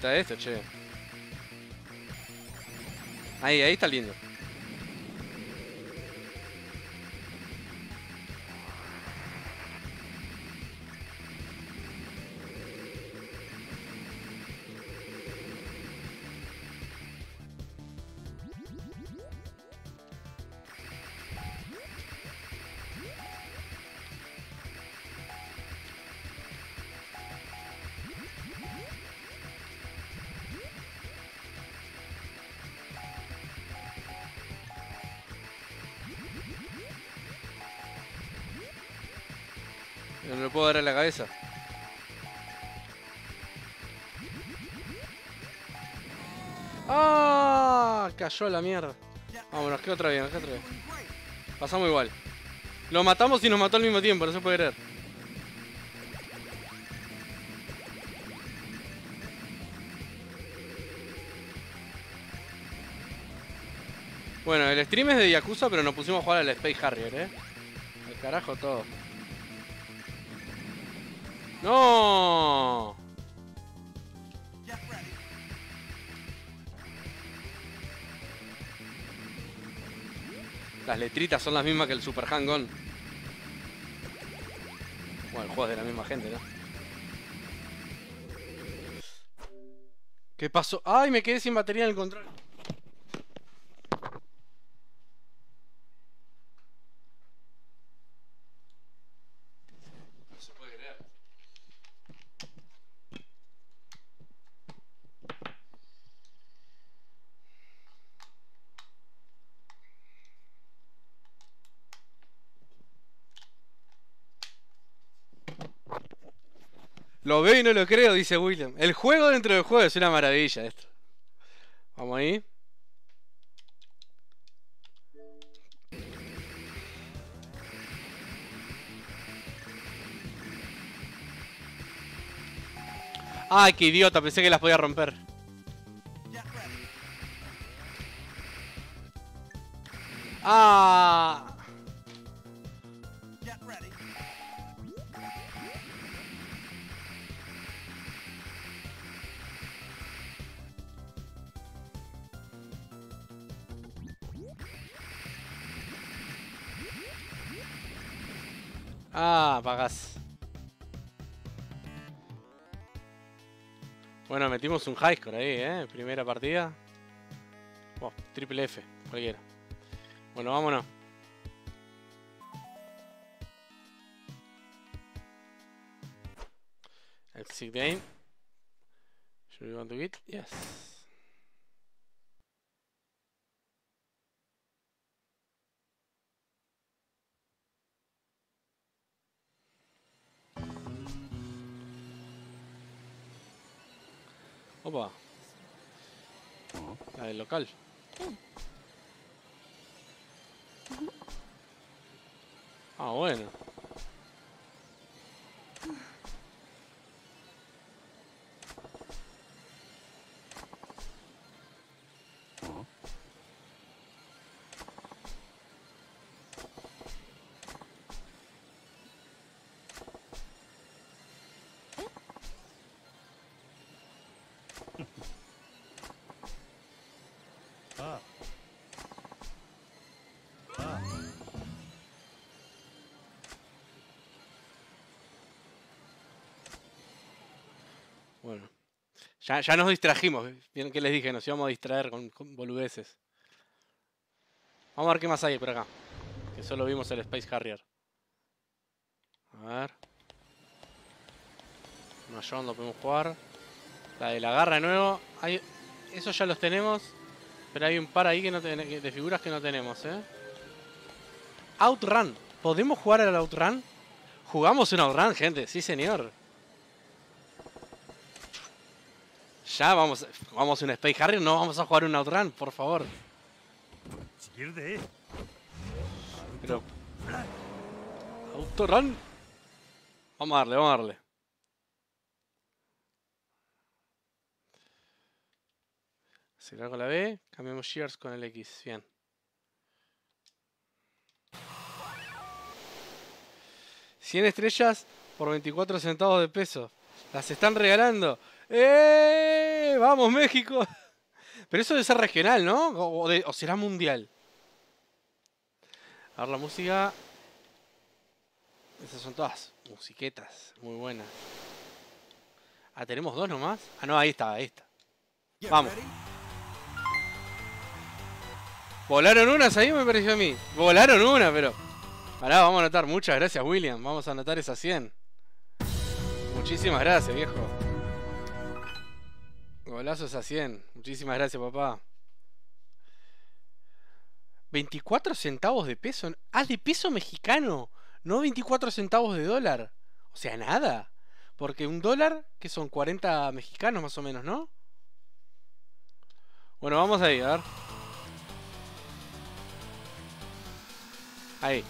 Está esto, che. Ahí, ahí está lindo. La cabeza. ¡Ah! Cayó la mierda. Vámonos, que otra vez, que otra vez. Pasamos igual. Lo matamos y nos mató al mismo tiempo, no se puede creer. Bueno, el stream es de Yakuza, pero nos pusimos a jugar al Space Harrier, eh. Al carajo todo. ¡No! Las letritas son las mismas que el Super Hang-On. Bueno, el juego es de la misma gente, ¿no? ¿Qué pasó? ¡Ay, me quedé sin batería en el control! Lo veo y no lo creo, dice William. El juego dentro del juego es una maravilla esto. Vamos ahí. Ay, qué idiota, pensé que las podía romper. Ah. Ah, pagás. Bueno, metimos un high score ahí, ¿eh? Primera partida. Triple F, cualquiera. Bueno, vámonos. Exit game. Should we want to get? Yes. Opa. La del local. Ah, bueno. Ya, ya nos distrajimos. Vieron que les dije, nos íbamos a distraer con, boludeces. Vamos a ver qué más hay por acá. Que solo vimos el Space Harrier. A ver. Mayón lo podemos jugar. La de la garra de nuevo. Hay, esos ya los tenemos. Pero hay un par ahí que no de figuras que no tenemos, ¿eh? Outrun. ¿Podemos jugar al Outrun? Jugamos un Outrun, gente. Sí, señor. Ya vamos, vamos a un Space Harrier, no vamos a jugar un Outrun, por favor. Eh. Pero... Outrun. Vamos a darle, vamos a darle. Acelerar con la B, cambiamos Shears con el X, bien. ¿100 estrellas por 24 centavos de peso? Las están regalando. ¡Eh! ¡Vamos, México! Pero eso debe ser regional, ¿no? O, de- será mundial. A ver la música. Esas son todas musiquetas muy buenas. Ah, tenemos dos nomás. Ah, no, ahí está, ahí está. Vamos. Volaron unas ahí, me pareció a mí. Volaron una, pero. Pará, vamos a anotar. Muchas gracias, William. Vamos a anotar esas 100. Muchísimas gracias, viejo. Golazo esas 100. Muchísimas gracias, papá. 24 centavos de peso. Ah, de peso mexicano. No 24 centavos de dólar. O sea, nada. Porque un dólar, que son 40 mexicanos más o menos, ¿no? Bueno, vamos ahí, a ver. Ahí.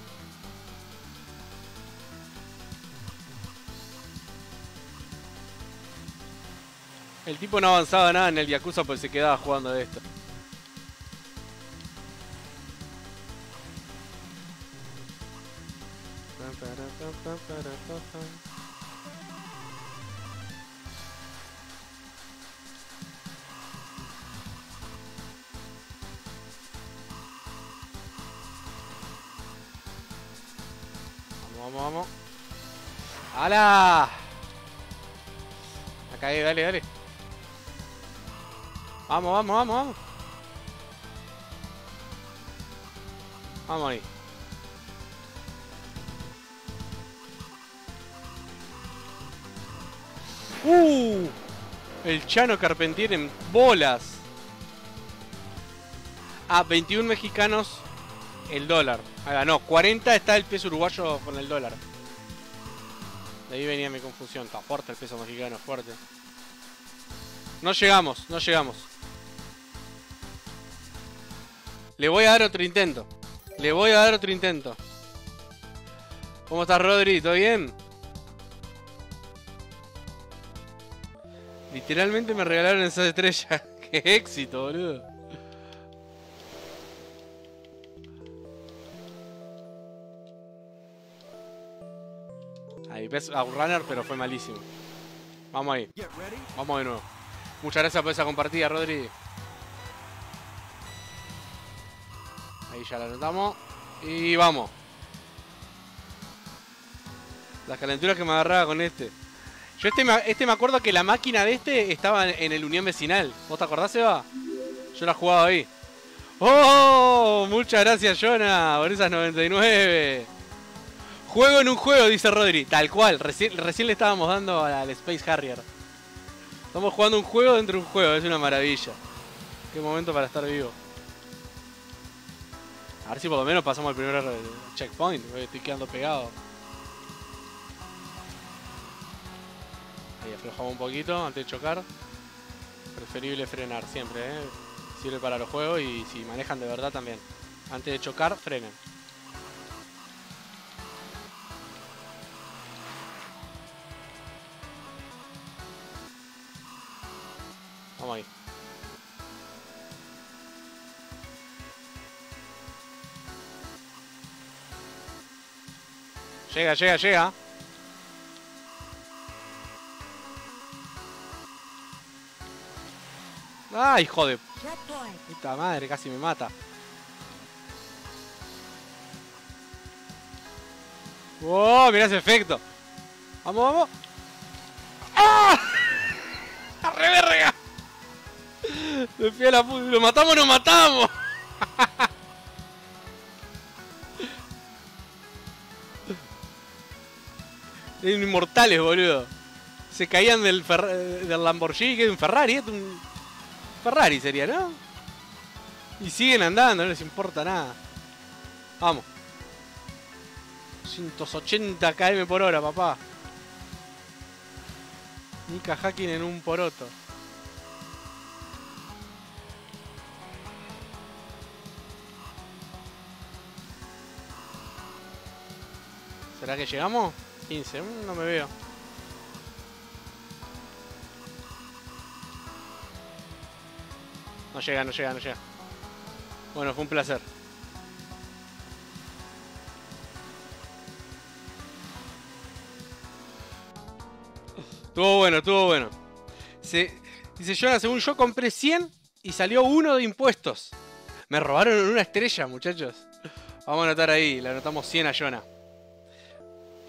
El tipo no avanzaba nada en el Yakuza porque se quedaba jugando de esto. Vamos, vamos, vamos. ¡Hala! La cagué, dale, dale. Vamos, vamos, vamos, vamos. Vamos ahí. ¡Uh! El Chano Carpentier en bolas. Ah, 21 mexicanos el dólar. Ah, no, 40 está el peso uruguayo con el dólar. De ahí venía mi confusión. Está fuerte el peso mexicano, fuerte. No llegamos, no llegamos. Le voy a dar otro intento. Le voy a dar otro intento. ¿Cómo estás, Rodri? ¿Todo bien? Literalmente me regalaron esas estrellas. ¡Qué éxito, boludo! Ahí ves a Runner, pero fue malísimo. Vamos ahí. Vamos de nuevo. Muchas gracias por esa compartida, Rodri. Ahí ya la anotamos. Y vamos. Las calenturas que me agarraba con este. Yo este me, este me acuerdo que la máquina de este estaba en el Unión Vecinal. ¿Vos te acordás, Eva? Yo la jugaba ahí. ¡Oh! Muchas gracias, Jonah, por esas 99. Juego en un juego, dice Rodri. Tal cual. Recién, recién le estábamos dando al Space Harrier. Estamos jugando un juego dentro de un juego. Es una maravilla. Qué momento para estar vivo. A ver si por lo menos pasamos al primer checkpoint. Estoy quedando pegado. Ahí aflojamos un poquito antes de chocar. Preferible frenar siempre, ¿eh? Sirve para los juegos y si manejan de verdad también. Antes de chocar, frenen. Vamos ahí. Llega, llega, llega. ¡Ah, hijo de puta madre! Casi me mata. ¡Wow! Mirá ese efecto. Vamos, vamos. ¡Ah! ¡Arre verga! Me fui a la puta. ¿Lo matamos o no matamos? Eran inmortales, boludo. Se caían del, del Lamborghini, que un Ferrari, un Ferrari sería, ¿no? Y siguen andando, no les importa nada. Vamos. 180 km por hora, papá. Nika Hacking en un poroto. ¿Será que llegamos? 15, mm, no me veo. No llega, no llega, no llega. Bueno, fue un placer. Estuvo bueno, estuvo bueno. Se, dice Jonah, según yo compré 100 y salió uno de impuestos. Me robaron una estrella, muchachos. Vamos a anotar ahí, le anotamos 100 a Jonah.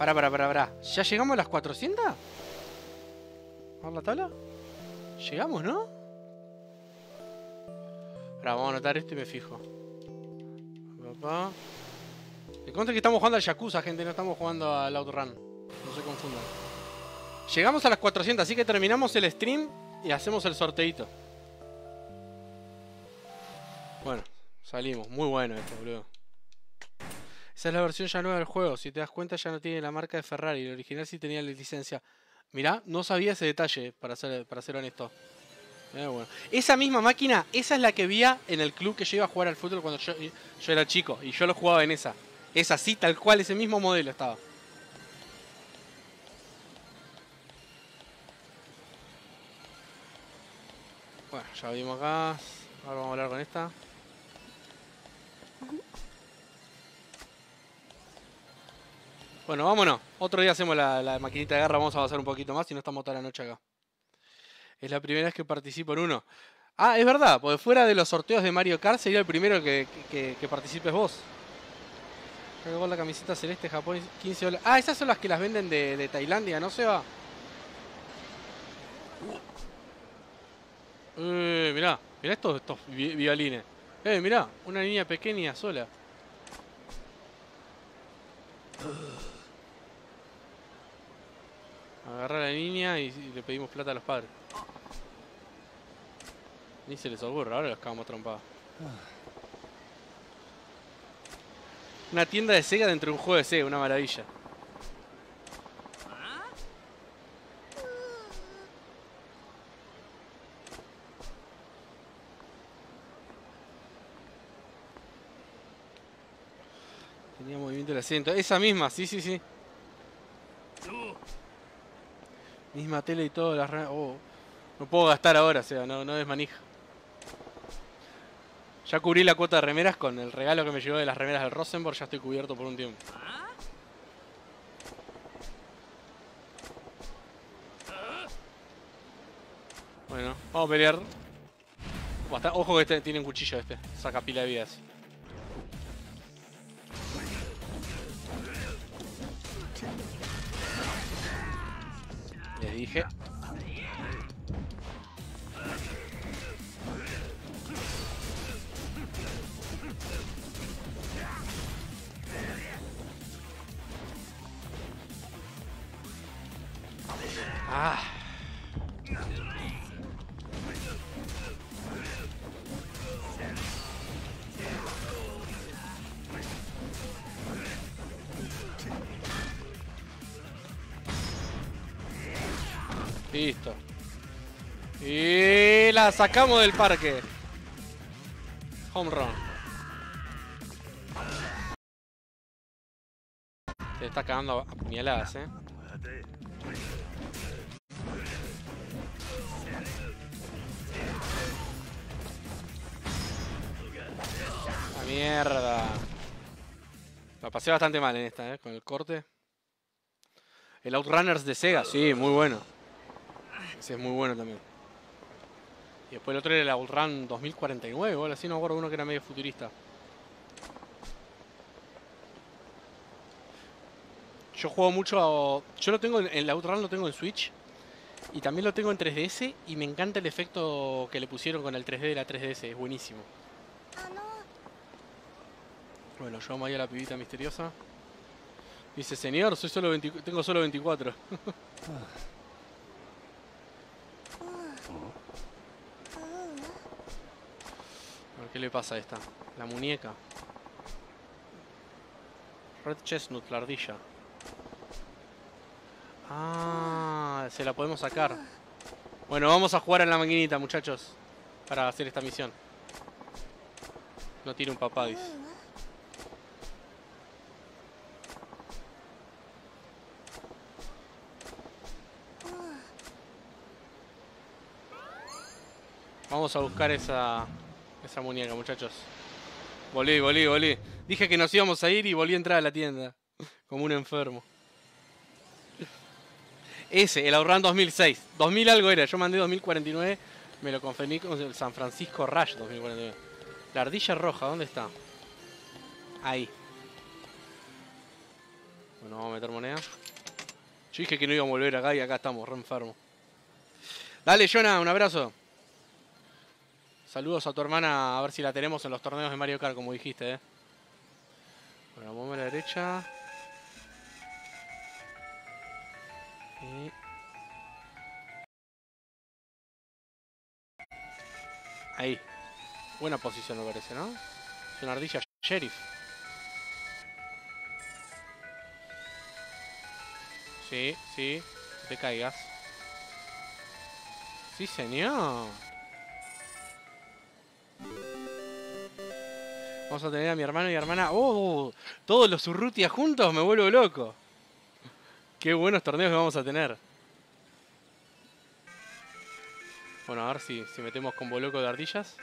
Para, para, para, para. ¿Ya llegamos a las 400? ¿A ver la tabla? Llegamos, ¿no? Ahora vamos a anotar esto y me fijo. Papá. Me consta que estamos jugando al Yakuza, gente, no estamos jugando al Outrun. No se confundan. Llegamos a las 400, así que terminamos el stream y hacemos el sorteito. Bueno, salimos. Muy bueno esto, boludo. Esa es la versión ya nueva del juego. Si te das cuenta, ya no tiene la marca de Ferrari. El original sí tenía la licencia. Mirá, no sabía ese detalle, para ser, para ser honesto. Eh. Esa misma máquina, esa es la que vi en el club que yo iba a jugar al fútbol cuando yo, yo era chico. Y yo lo jugaba en esa. Es así, tal cual, ese mismo modelo estaba. Bueno, ya vimos acá. Ahora vamos a hablar con esta. Bueno, vámonos. Otro día hacemos la, maquinita de guerra. Vamos a avanzar un poquito más y no estamos toda la noche acá. Es la primera vez que participo en uno. Ah, es verdad, porque fuera de los sorteos de Mario Kart sería el primero que, que, que participes vos. Cargó la camiseta celeste Japón 15 dólares. Ah, esas son las que las venden de, de Tailandia, ¿no se va? Eh, mirá, mirá estos, estos vi- violines. Eh, mirá, una niña pequeña sola. Agarra la niña y le pedimos plata a los padres. Ni se les ocurre, ahora los cagamos trompados. Una tienda de Sega dentro de un juego de Sega, una maravilla. Tenía movimiento del asiento. Esa misma, sí, sí, sí. Misma tele y todo. Las oh, no puedo gastar ahora, o sea, no, no es manija. Ya cubrí la cuota de remeras con el regalo que me llegó de las remeras del Rosenborg. Ya estoy cubierto por un tiempo. Bueno, vamos a pelear. Ojo que este tiene un cuchillo este. Saca pila de vidas. Les dije. Ah. Listo. Y la sacamos del parque. Home run. Se está cagando a puñaladas, eh. La mierda. La pasé bastante mal en esta, eh, con el corte. El Outrunners de Sega, sí, muy bueno. Ese es muy bueno también. Y después el otro era el Outrun 2049, o así, no me acuerdo uno que era medio futurista. Yo juego mucho a... Yo lo tengo en el Outrun lo tengo en Switch. Y también lo tengo en 3DS y me encanta el efecto que le pusieron con el 3D de la 3DS, es buenísimo. Bueno, llevamos ahí a la pibita misteriosa. Dice, señor, soy solo 20 tengo solo 24. A ver qué le pasa a esta. La muñeca. Red Chestnut, la ardilla. Ah, se la podemos sacar. Bueno, vamos a jugar en la maquinita, muchachos. Para hacer esta misión. No tiene un papá. Vamos a buscar esa, esa muñeca, muchachos. Volví, volví, volví. Dije que nos íbamos a ir y volví a entrar a la tienda. Como un enfermo. Ese, el Outrun 2006. 2000 algo era. Yo mandé 2049. Me lo confundí con el San Francisco Rush 2049. La ardilla roja, ¿dónde está? Ahí. Bueno, vamos a meter moneda. Yo dije que no iba a volver acá y acá estamos, re enfermo. Dale, Jonah, un abrazo. Saludos a tu hermana, a ver si la tenemos en los torneos de Mario Kart, como dijiste, eh. Bueno, vamos a la derecha. Y... Ahí. Buena posición me parece, ¿no? Es una ardilla sheriff. Sí, sí. Te caigas. Sí, señor. Vamos a tener a mi hermano y hermana. ¡Oh! Todos los Urrutia juntos, me vuelvo loco. Qué buenos torneos que vamos a tener. Bueno, a ver si, si metemos combo loco de ardillas.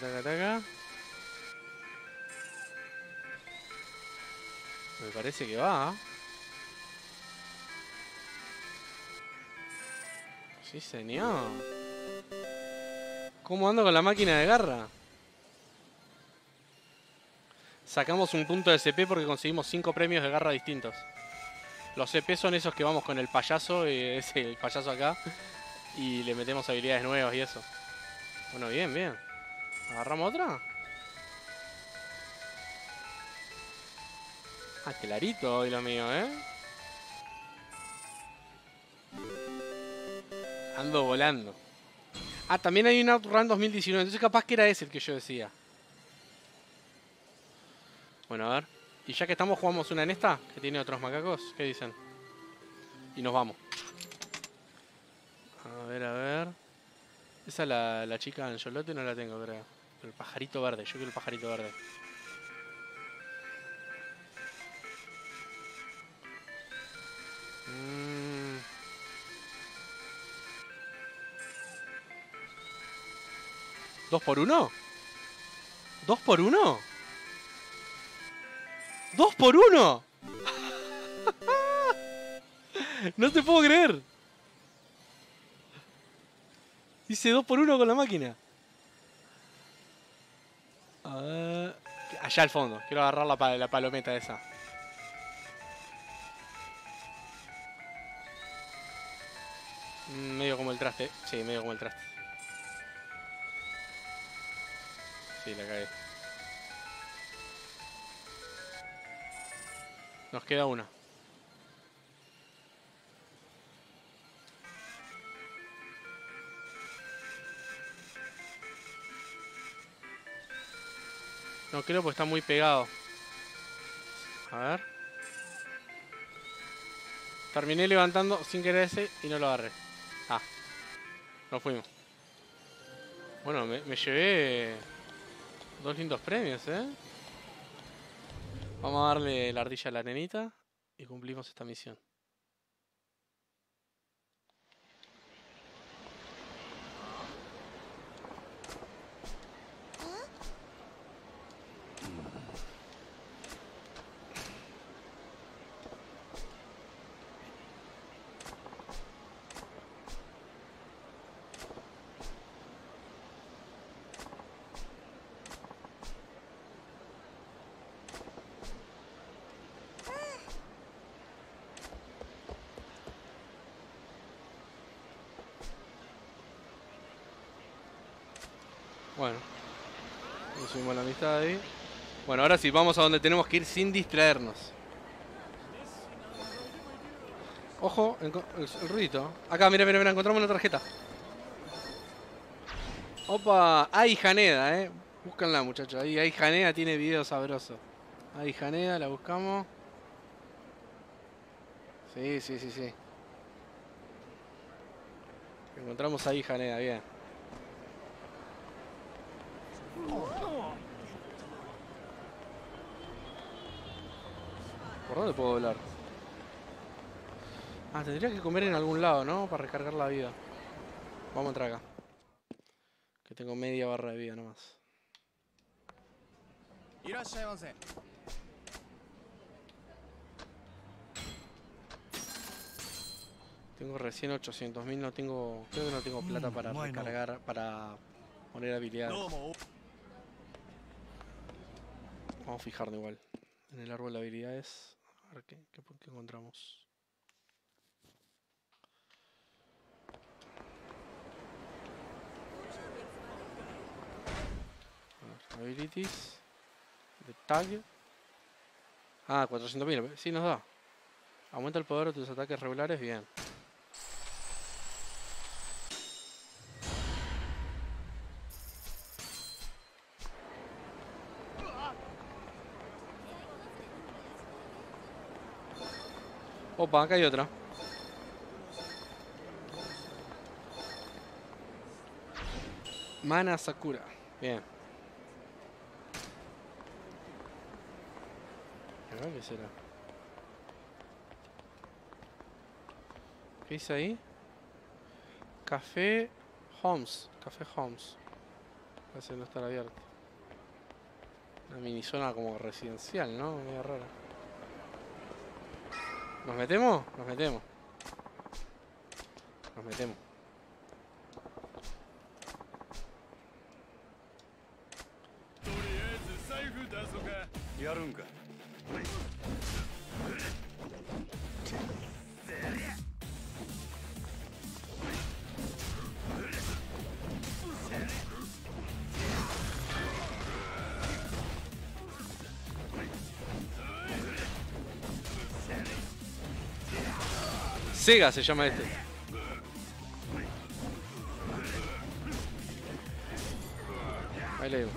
Taca, taca. Me parece que va. Sí, señor. ¿Cómo ando con la máquina de garra? Sacamos un punto de CP porque conseguimos 5 premios de garra distintos. Los CP son esos que vamos con el payaso, eh, ese, el payaso acá, y le metemos habilidades nuevas y eso. Bueno, bien, bien. ¿Agarramos otra? Ah, clarito hoy lo mío, ¿eh? Ando volando. Ah, también hay un Outrun 2019, entonces capaz que era ese el que yo decía. Bueno, a ver. Y ya que estamos, jugamos una en esta, que tiene otros macacos. ¿Qué dicen? Y nos vamos. A ver, a ver. Esa la, la chica Angelote no la tengo, creo. El pajarito verde, yo quiero el pajarito verde. Mm. ¿Dos por uno? ¿Dos por uno? ¡Dos por uno! no te puedo creer. Hice dos por uno con la máquina. Allá al fondo. Quiero agarrar la, la palometa esa. Mm, Medio como el traste. Sí, medio como el traste. La cagué. Nos queda una. No creo porque está muy pegado. A ver. Terminé levantando sin querer ese y no lo agarré. Ah. Nos fuimos. Bueno, me llevé dos lindos premios, ¿eh? Vamos a darle la ardilla a la nenita y cumplimos esta misión. Bueno. Subimos la amistad ahí. Bueno, ahora sí, vamos a donde tenemos que ir sin distraernos. Ojo, el, el. Acá, mira, mira, mira, encontramos una tarjeta. Opa, hay Janeda, eh. Búscanla, muchachos. Ahí, ahí Janeda tiene video sabroso. Ahí Janeda, la buscamos. Sí, sí, sí, sí. Encontramos ahí Janeda, bien. ¿Dónde puedo volar? Ah, tendría que comer en algún lado, ¿no? Para recargar la vida. Vamos a entrar acá. Que tengo media barra de vida nomás. Tengo recién 800.000, no tengo... Creo que no tengo plata para recargar, para poner habilidades. Vamos a fijarnos igual. En el árbol de habilidades. Ver qué, qué, qué encontramos. Abilities. De tag. Ah, 400.000. Sí, nos da. Aumenta el poder de tus ataques regulares. Bien. Opa, acá hay otra. Mana Sakura. Bien. ¿Qué será? ¿Qué dice ahí? Café Homes. Café Homes. Parece no estar abierto. Una mini zona como residencial, ¿no? Medio rara. ¿Nos metemos? Nos metemos. Nos metemos. Sega se llama este. Ahí le digo.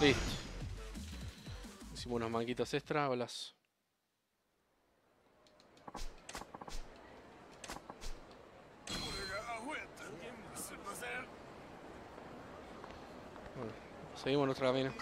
Listo. Hicimos unos manguitos extra, balas. Seguimos nuestra camino.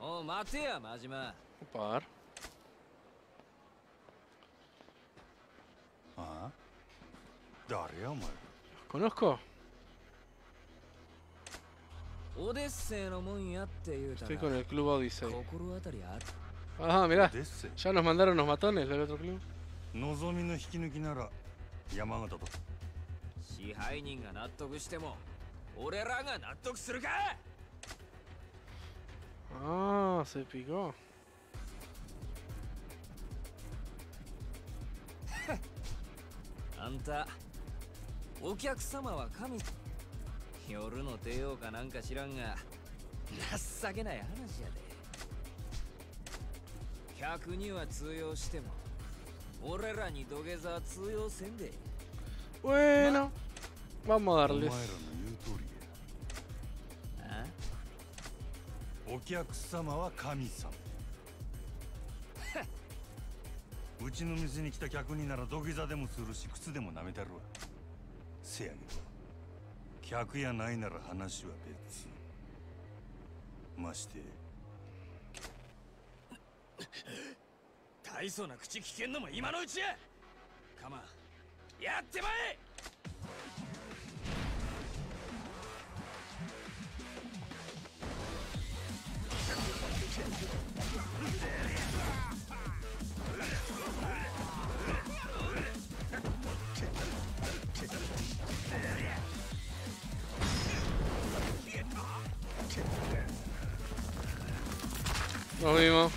Oh, Matea, Majima. Par. ¿Ah? Conozco? オデッセイのもんやって言うた Estoy ら con el Club Odyssey. 心当たりある Ah, mirá. デッセ Ya nos mandaron los matones del otro club. のぞみの引き抜きなら山形と支配人が納得しても俺らが納得するか Ah, se picó. あんたお客様は神夜の帝王かなんか知らんが情けない話やで。客には通用しても俺らに土下座は通用せんで。Bueno, vamos a お前 darles. らの言う通りやあお客様は神様うちの店に来た客になら土下座でもするし靴でも舐めたるわせやけど客やないなら話は別まして。大層な口聞けんのも今のうちや。カマやってまえ。Nos vimos.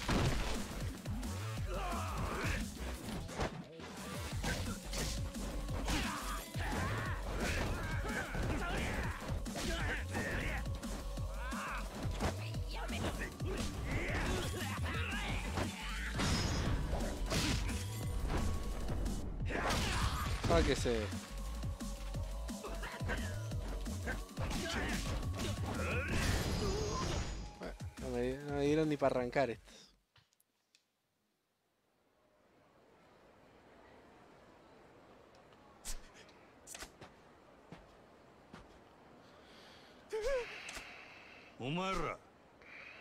Sáquese. Bueno, para arrancar esto.「お前ら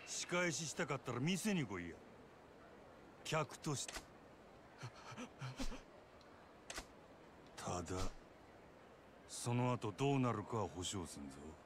仕返ししたかったら店に来いや客としてただその後どうなるかは保証すんぞ「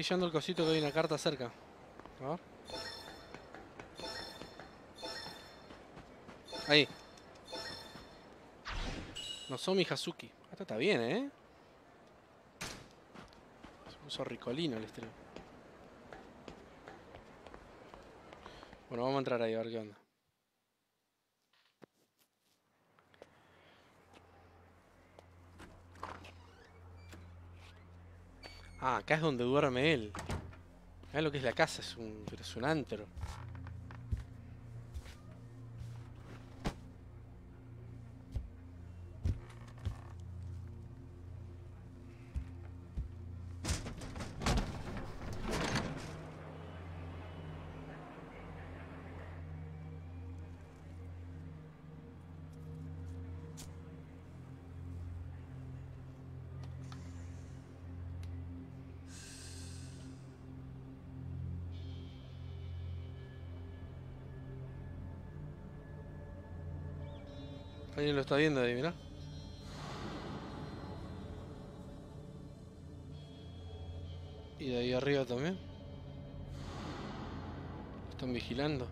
brillando el cosito que hay una carta cerca. A ver. Ahí. Nozomi Hazuki. Ah, Esta está bien, ¿eh? Se puso ricolino el estreno. Bueno, vamos a entrar ahí a ver qué onda. Ah, acá es donde duerme él. Mirá lo que es la casa, es un, es un antro. Está viendo ahí. Y de ahí arriba también. Están vigilando.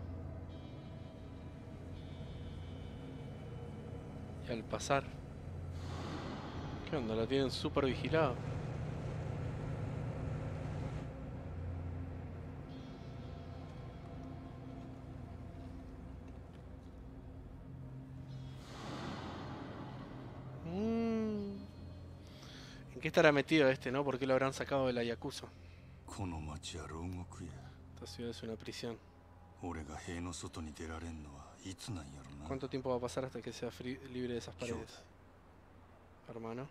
Y al pasar. ¿Qué onda? Lo tienen súper vigilado. ¿En qué estará metido este, no? ¿Por qué lo habrán sacado de la Yakuza? Esta ciudad es una prisión. ¿Cuánto tiempo va a pasar hasta que sea libre de esas paredes? Hermano.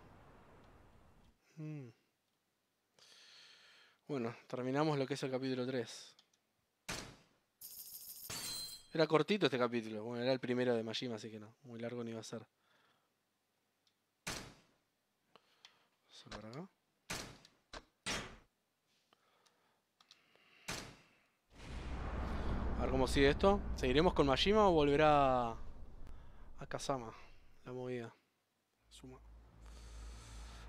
Mm. Bueno, terminamos lo que es el capítulo 3. Era cortito este capítulo. Bueno, era el primero de Majima, así que no. Muy largo no iba a ser. Por acá. A ver cómo sigue esto. ¿Seguiremos con Majima o volverá a Kazama? La movida. Suma.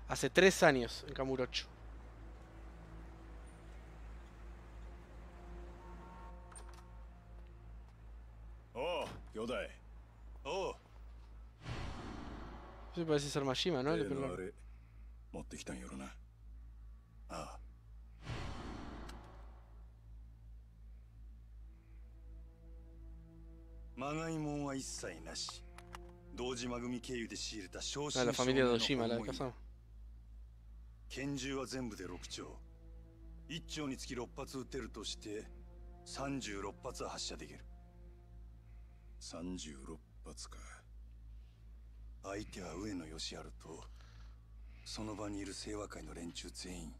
Hace tres años en Kamurocho. Eso parece ser Majima, ¿no? El largo. 持ってきたんやろな。ああ。まがいもんは一切なし。堂島組経由で仕入れた昇 Ah, 少 de の.拳銃は全部で6丁。1丁につき6発撃てるとして36発は発射できる。36発か。相手は上野義治とその場にいる清和会の連中全員。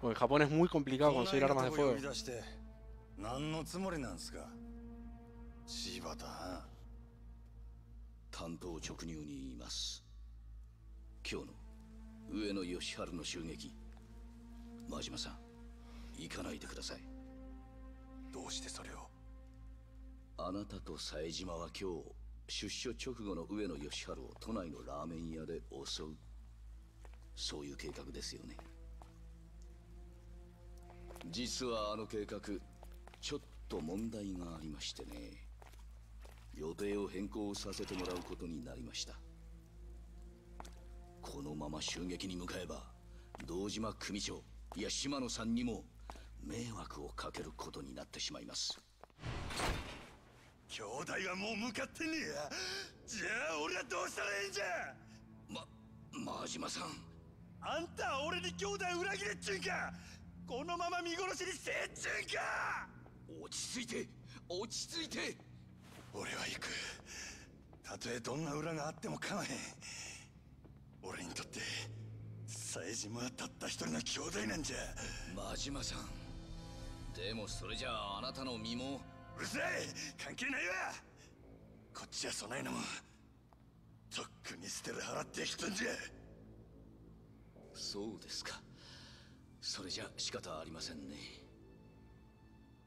Bueno, en Japón es muy complicado conseguir armas な de fuego. び出して何のつもりなんすか柴田担当直入に言います今日の上野義治の襲撃真島さん行かないでくださいどうしてそれをあなたと冴島は今日出所直後の上野義治を都内のラーメン屋で襲う。そういう計画ですよね。実はあの計画ちょっと問題がありましてね。予定を変更させてもらうことになりました。このまま襲撃に向かえば堂島組長いや島野さんにも迷惑をかけることになってしまいます。兄弟はもう向かってねえや。じゃあ俺はどうしたらええんじゃ。ま真島さん。あんたは俺に兄弟裏切れっちゅうんか。このまま見殺しにせえっちゅうんか。落ち着いて。落ち着いて。俺は行く。たとえどんな裏があっても構わへん。俺にとって冴島はたった一人の兄弟なんじゃ。真島さん。でもそれじゃああなたの身もうるさい関係ないわ。こっちはそないのもとっくに捨てる払ってきたんじゃ。そうですか。それじゃ仕方ありませんね。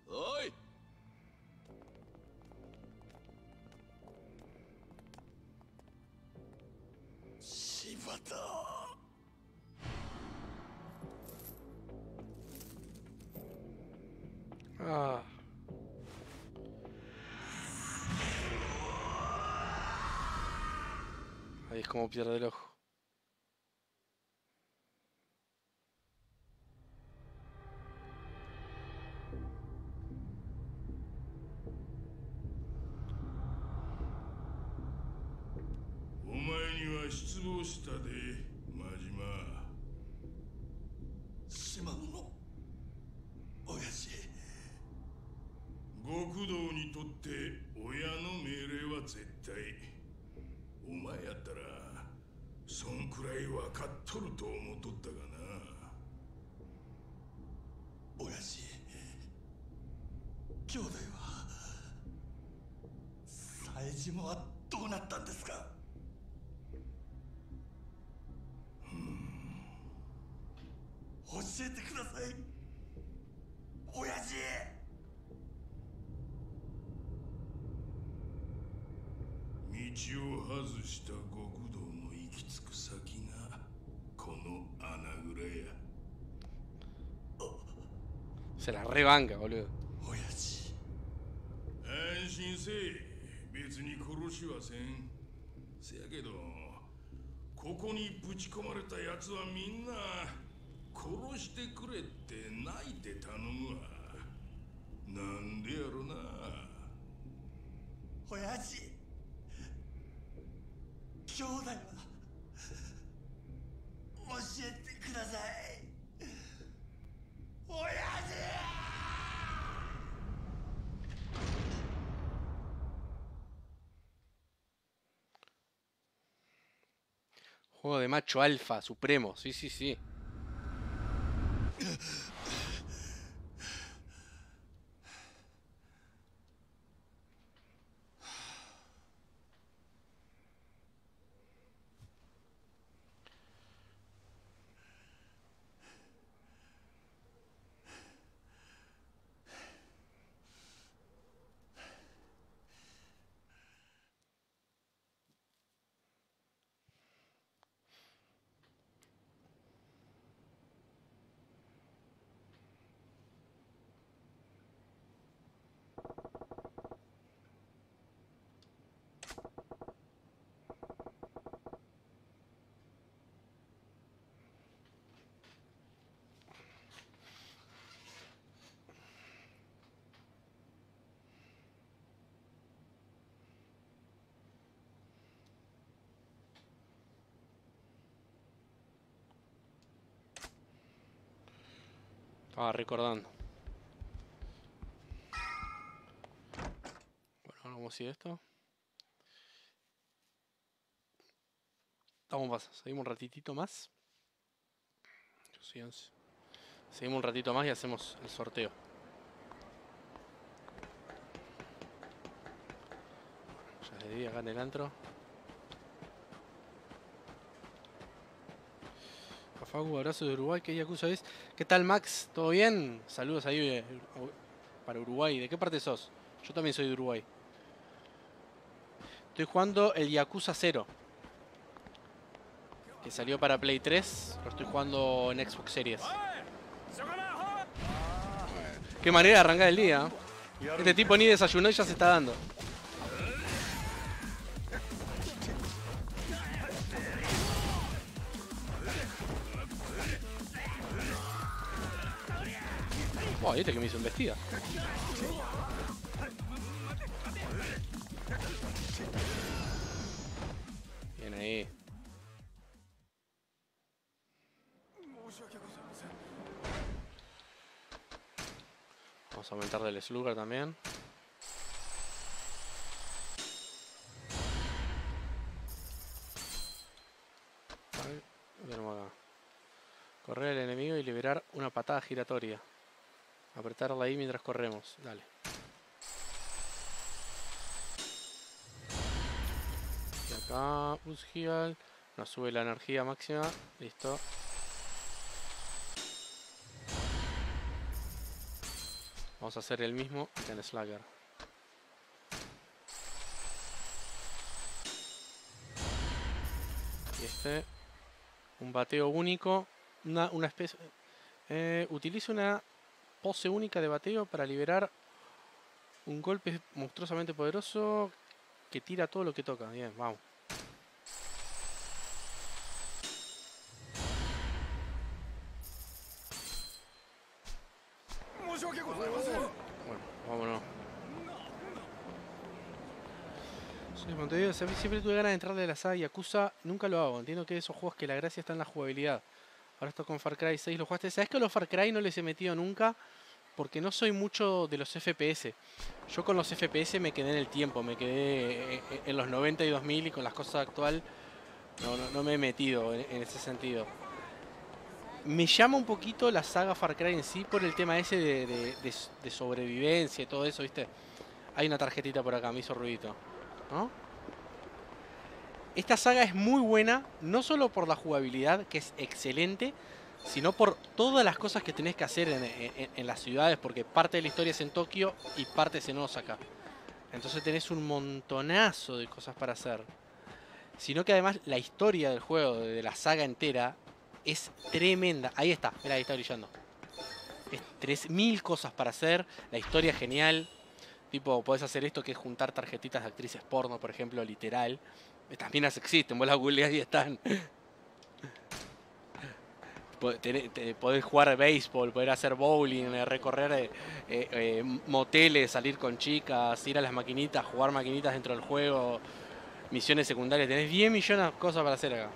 おい。柴田。Ah. Ahí es como pierde el ojo. お前には失望したで真島島野の親父極道にとって親の命令は絶対お前やったらそんくらい分かっとると思っとったがな。親父兄弟は冴島はどうなったんですか？教えてください親父道を外した極道の行き着く先がこの穴蔵や。Se la rebanca, boludo. 親父安心せえ別に殺しはせん。せやけどここにぶち込まれた奴はみんな殺してくれって泣いて頼むわ。なんでやろな。親父兄弟は 教えてください親父 Juego de macho alfa, supremo. Sí, sí, sí. Estaba recordando. Bueno, ahora vamos a ir esto. Vamos, más, seguimos un ratitito más. Seguimos un ratito más y hacemos el sorteo. Ya le di acá en el antro. Facu, abrazo de Uruguay, ¿qué Yakuza es? ¿Qué tal Max? ¿Todo bien? Saludos ahí eh, para Uruguay. ¿De qué parte sos? Yo también soy de Uruguay. Estoy jugando el Yakuza 0. Que salió para Play 3. Lo estoy jugando en Xbox Series. Qué manera de arrancar el día. ¿eh? Este tipo ni desayunó y ya se está dando. Oh, este que me hizo investiga. Bien ahí. Vamos a aumentar del slugger también. Correr al enemigo y liberar una patada giratoria. Apretarla ahí mientras corremos. Dale. Y acá, Usgial. Nos sube la energía máxima. Listo. Vamos a hacer el mismo que en Slugger. Y este. Un bateo único. Una, una especie. Eh, utiliza una pose única de bateo para liberar un golpe monstruosamente poderoso que tira todo lo que toca. Bien, vamos. Bueno, vámonos. Soy Montevideo, siempre tuve ganas de entrarle a la saga Yakuza, nunca lo hago. Entiendo que esos juegos que la gracia está en la jugabilidad. Ahora estoy con Far Cry 6, ¿lo jugaste? ¿Sabes que los Far Cry no les he metido nunca? Porque no soy mucho de los FPS. Yo con los FPS me quedé en el tiempo, me quedé eh, en los 90 y 2000 y con las cosas actual no, me he metido en, ese sentido. Me llama un poquito la saga Far Cry en sí por el tema ese de- de sobrevivencia y todo eso, ¿viste? Hay una tarjetita por acá, me hizo ruidito. ¿No? Esta saga es muy buena, no solo por la jugabilidad, que es excelente, sino por todas las cosas que tenés que hacer en, las ciudades, porque parte de la historia es en Tokio y parte es en Osaka. Entonces tenés un montonazo de cosas para hacer. Sino que además la historia del juego, de la saga entera, es tremenda. Ahí está, mira, ahí está brillando. Es 3000 cosas para hacer, la historia es genial. Tipo, podés hacer esto que es juntar tarjetitas de actrices porno, por ejemplo, literal. Estas minas existen, vos las googleás y están. Po- tené- te- Podés jugar béisbol, poder hacer bowling, eh, recorrer eh, eh, moteles, salir con chicas, ir a las maquinitas, jugar maquinitas dentro del juego, misiones secundarias. Tenés 10 millones de cosas para hacer acá.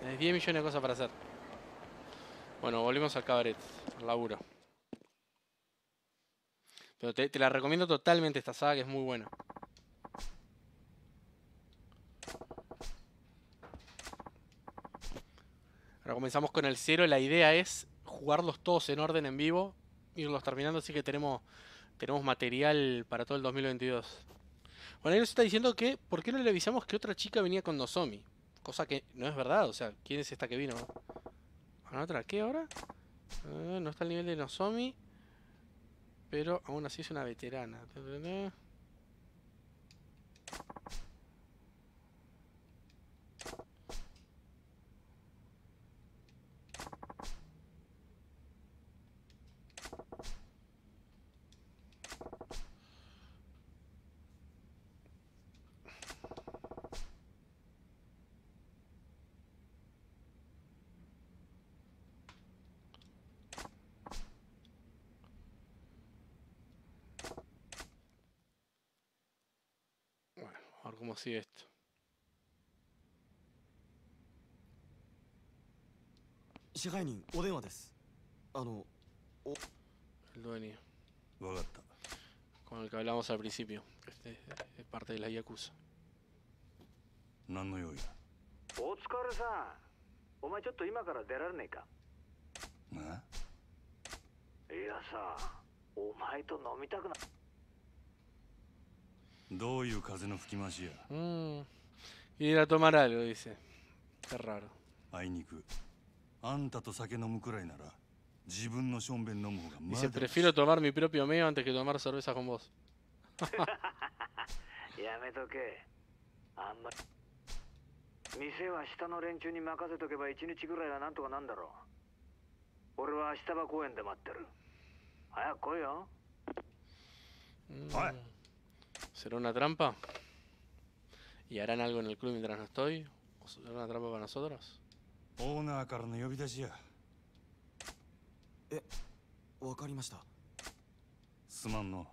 Tenés 10 millones de cosas para hacer. Bueno, volvemos al cabaret, al laburo. Pero te la recomiendo totalmente esta saga que es muy buena. Ahora comenzamos con el cero. La idea es jugarlos todos en orden en vivo, irlos terminando, así que tenemos, tenemos material para todo el 2022. Bueno, ahí nos está diciendo que, ¿por qué no le avisamos que otra chica venía con Nozomi? Cosa que no es verdad, o sea, ¿quién es esta que vino? ¿Con otra qué ahora? Eh, no está al nivel de Nozomi, pero aún así es una veterana. Bueno, a ver cómo sigue esto. 支配人お電話ですあの El dueño, わかった con el que hablamos al principio, que este es parte de la Yakuza. 何の用意だお疲れさんお前ちょっと今から出られねえかないやさお前と飲みたくな どういう風の吹き回しや？Mm, ir a tomar algo, dice. Qué raro. あいにく。あんたと酒飲むくらいなら自分のしょんべん飲む方がま Dice, だ prefiero tomar mi propio meo antes que tomar cerveza con vos. やめとけ。あんまり。店は下の連中に任せとけば一日ぐらいはなんとかなんだろう。俺は足場公園で待ってる。早く来いよ。Mm, ¿Será una trampa? ¿Y harán algo en el club mientras no estoy? ¿O será una trampa para nosotros? オーナーからの呼び出しやえわかりましたすまんの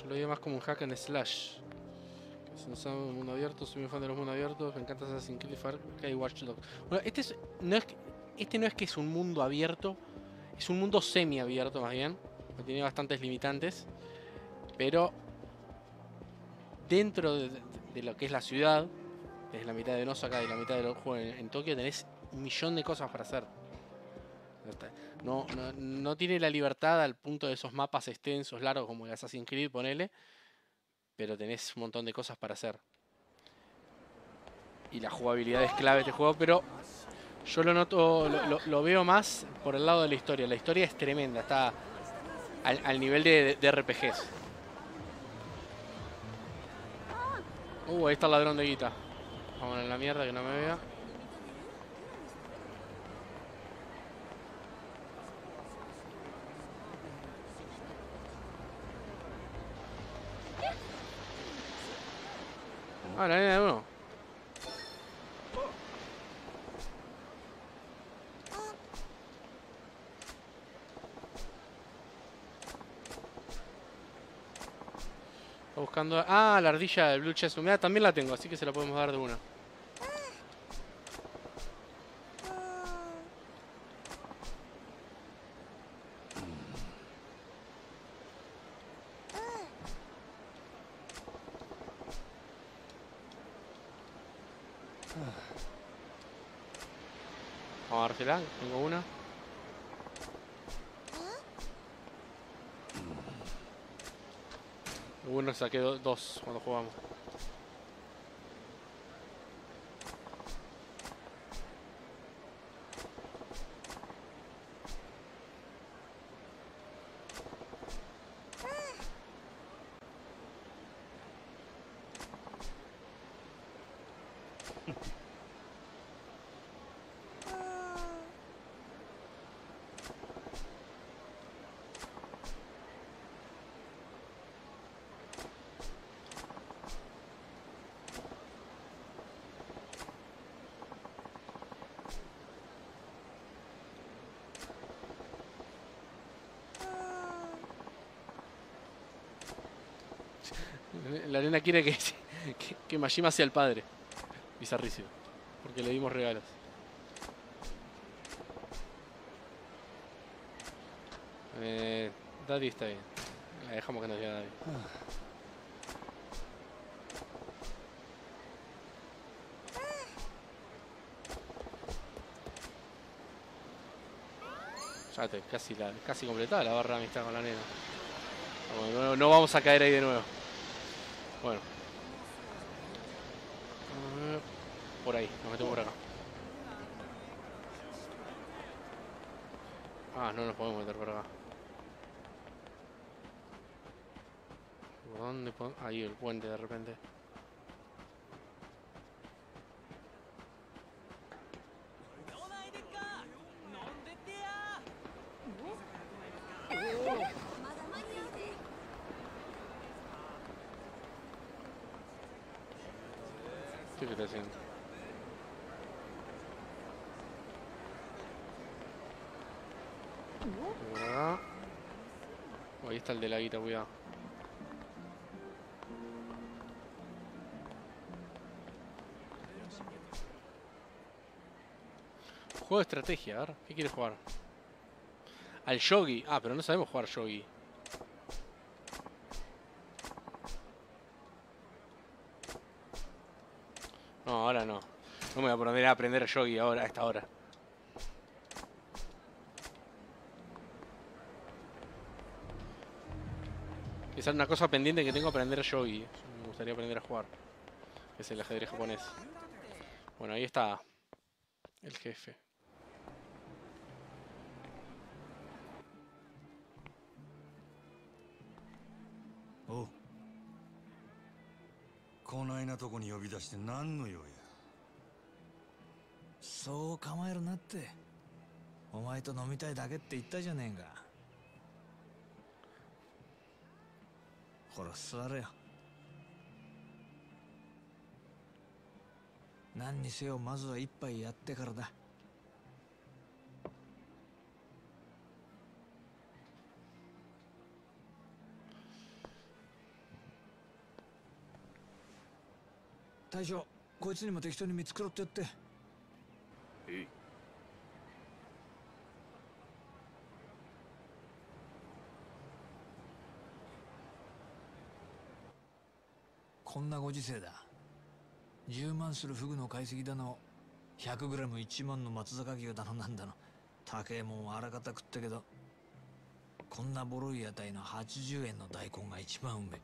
Yo lo veo más como un hack and slash. Es un sound mundo abierto, soy un fan de los mundos abiertos, me encanta Assassin's Creed Far Cry Watch Dogs. Bueno, este, es, no es, este no es que es un mundo abierto, es un mundo semi-abierto más bien, que tiene bastantes limitantes, pero dentro de, de- de lo que es la ciudad, desde la mitad de Osaka y la mitad del juego en, en Tokio, tenés un millón de cosas para hacer. No, no, no tiene la libertad al punto de esos mapas extensos, largos como el Assassin's Creed, ponele, pero tenés un montón de cosas para hacer. Y la jugabilidad es clave de este juego, pero yo lo noto, lo veo más por el lado de la historia. La historia es tremenda, está al, al nivel de, de RPGs. Uh, ahí está el ladrón de guita. Vamos a la mierda que no me vea. Ah, la nena de nuevo. Está buscando. Ah, la ardilla del Blue Chest. Mira, también la tengo, así que se la podemos dar de una. Vamos a dársela, tengo una. Uno saqué do- dos cuando jugamos. La nena quiere que, que, que Majima sea el padre. Bizarrísimo. Porque le dimos regalos. Eh, Daddy está bien. La dejamos que nos diga Daddy. Ya te, casi, casi completada la barra de amistad con la nena. No, no vamos a caer ahí de nuevo. Bueno. Por ahí, nos metemos por acá. Ah, no nos podemos meter por acá. ¿Por dónde podemos? Ahí el puente de repente. Ahí está el de la guita, cuidado. Juego de estrategia, a ver, ¿qué quieres jugar? Al yogi. Ah, pero no sabemos jugar yogi. No, ahora no. No me voy a poner a aprender yogi ahora, a esta hora. Esa es una cosa pendiente que tengo aprender yogi. Me gustaría aprender a jugar. Es el ajedrez japonés. Bueno, ahí está. El jefe. おうこないなとこに呼び出して何の用や そう構えるなって。お前と飲みたいだけって言ったじゃねえかほら座れよ。何にせよまずは一杯やってからだ。大将こいつにも適当に見繕ってやって。えいこんなご時世だ。10万するフグの買いすぎだの 100g1 万の松坂牛だのなんだの。高えもんはあらかた食ったけど。こんなボロい屋台の80円の大根が一番うめえ。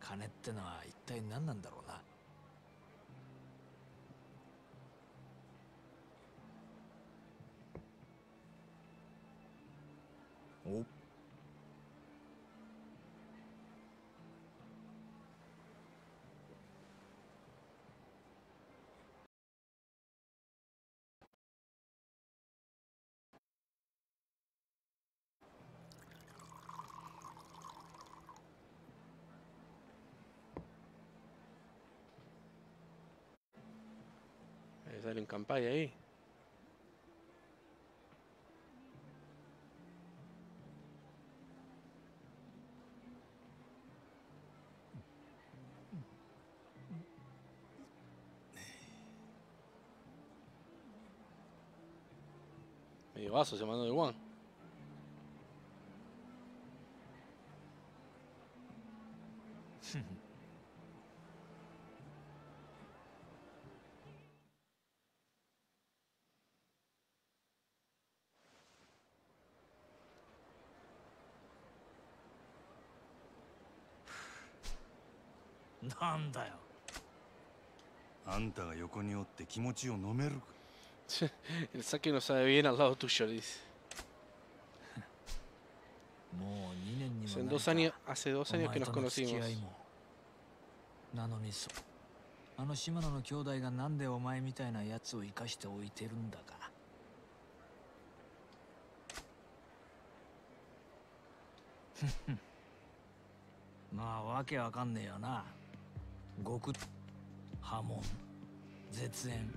金ってのは一体何なんだろうな。お Eh, Sale un campay ahí. Vaso se mandó de Juan. Juan なんだよあんたが横におって気持ちを飲めるか El saque no sabe bien al lado tuyo, dice. もう2年に Hace も dos años, hace dos años que nos conocimos. あの島野の兄弟がなんでお前みたいなやつを生かしておいてるんだかまあわけわかんねえよな極波紋絶縁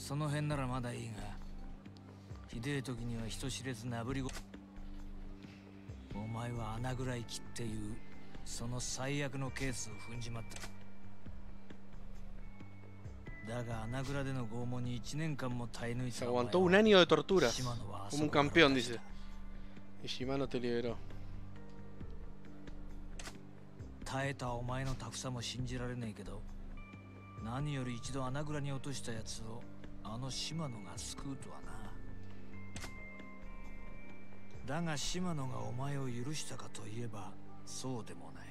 その辺ならまだいいがひでえ時には人知れずなぶりご前は穴ぐらい切っていうその最悪のケースを踏んじまっただが穴蔵での拷問に1年間も耐え抜いたお前 aguantó は un año de torturas. Como un campeón, dice. Y Shimano te liberó. 耐えたお前のタフさも信じられねえけど何より一度穴蔵に落としたやつをあの島野が救うとはな。だが島野がお前を許したかといえばそうでもない。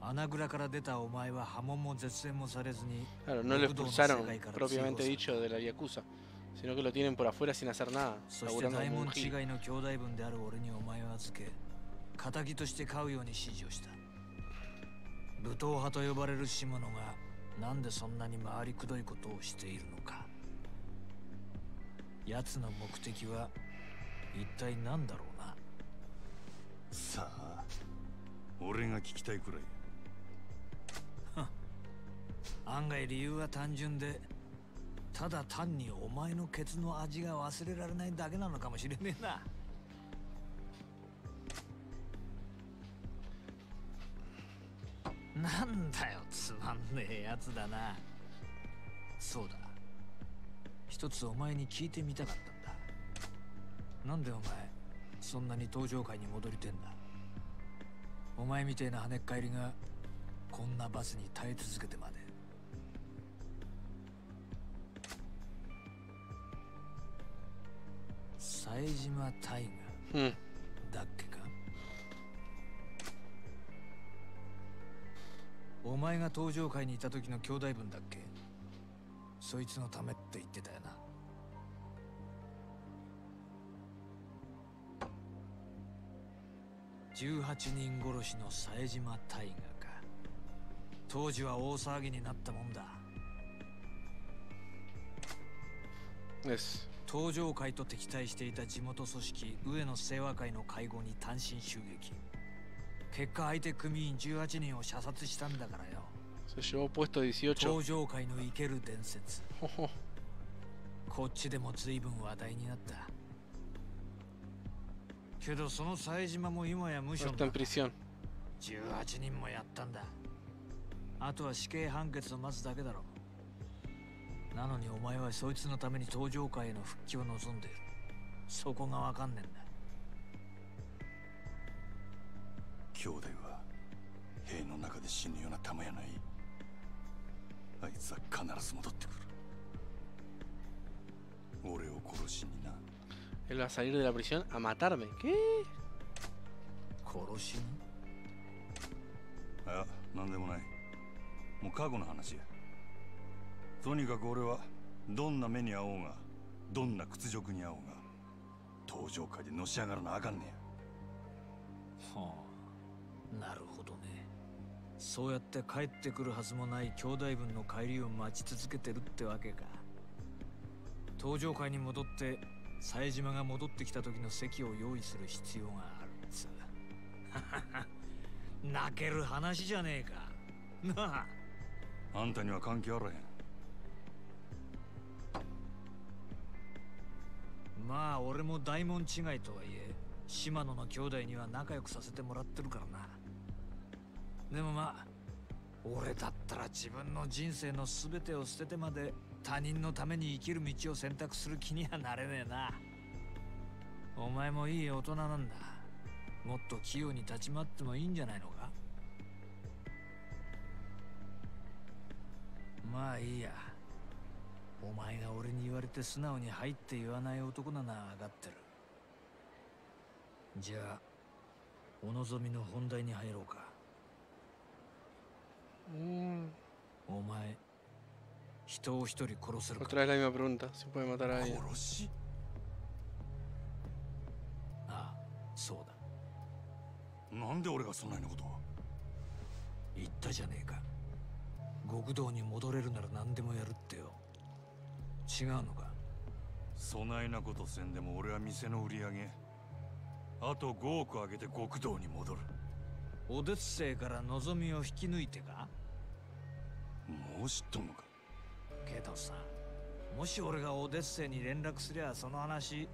穴蔵から出たお前は波紋も絶縁もされずに Claro, no の expulsaron propiamente dicho de la Yakuza, sino que lo tienen por afuera sin hacer nada, そして laburando 大 como 門 un gil. 違いの兄弟分である俺にお前を預け仇として飼うように指示をした。武闘派と呼ばれる島野がなんでそんなに回りくどいことをしているのか。奴の目的は一体何だろうな。さあ俺が聞きたいくらい。案外理由は単純でただ単にお前のケツの味が忘れられないだけなのかもしれねえな。なんだよつまんねえやつだな。そうだ。一つお前に聞いてみたかったんだ。なんでお前そんなに登場界に戻りてんだ。お前みてえな跳ねっ返りがこんなバスに耐え続けてまで。冴島大河 Hmm. だっけ？お前が登場会にいた時の兄弟分だっけ？そいつのためって言ってたよな。18人殺しの冴島大河か。当時は大騒ぎになったもんだ。Es 登場会と敵対していた地元組織上野清和会の会合に単身襲撃結果相手組員18人を射殺したんだからよ。Se llevó puesto 18. 登場会の生ける伝説。こっちでも随分話題になった。けどその冴島も今や無所 prisión. 18人もやったんだ。あとは死刑判決を待つだけだろなのにお前はそいつのために登場会への復帰を望んでいる。そこがわかんねえんだ兄弟は兵の中で死ぬような玉やない。あいつは必ず戻ってくる。俺を殺しにな。Él va a salir de la prisión a matarme. ¿Qué? 殺しにあなんでもないもう過去の話やとにかく俺はどんな目に遭おうがどんな屈辱に遭おうが登場会でのし上がらなあかんねやはあなるほどね。そうやって帰ってくるはずもない兄弟分の帰りを待ち続けてるってわけか。登場会に戻って冴島が戻ってきた時の席を用意する必要があるっつ。う 泣ける話じゃねえか。なあ。あんたには関係あらへん。まあ俺も大門違いとはいえ島野の兄弟には仲良くさせてもらってるからなでもまあ俺だったら自分の人生の全てを捨ててまで他人のために生きる道を選択する気にはなれねえな。お前もいい大人なんだ。もっと器用に立ち回ってもいいんじゃないのか？まあいいや。お前が俺に言われて素直に入って言わない男なら分かってる。じゃあお望みの本題に入ろうか。お前人を一人殺せるか？Otra vez la misma pregunta. Si puede matar a alguien. 殺し？ああそうだ。なんで俺がそんなようなことを？言ったじゃねえか。極道に戻れるなら何でもやるってよ。違うのか？そないなことせんでも俺は店の売り上げあと5億上げて極道に戻るオデッセイから望みを引き抜いてか？もう知っとんのか。けどさもし俺がオデッセイに連絡すりゃその話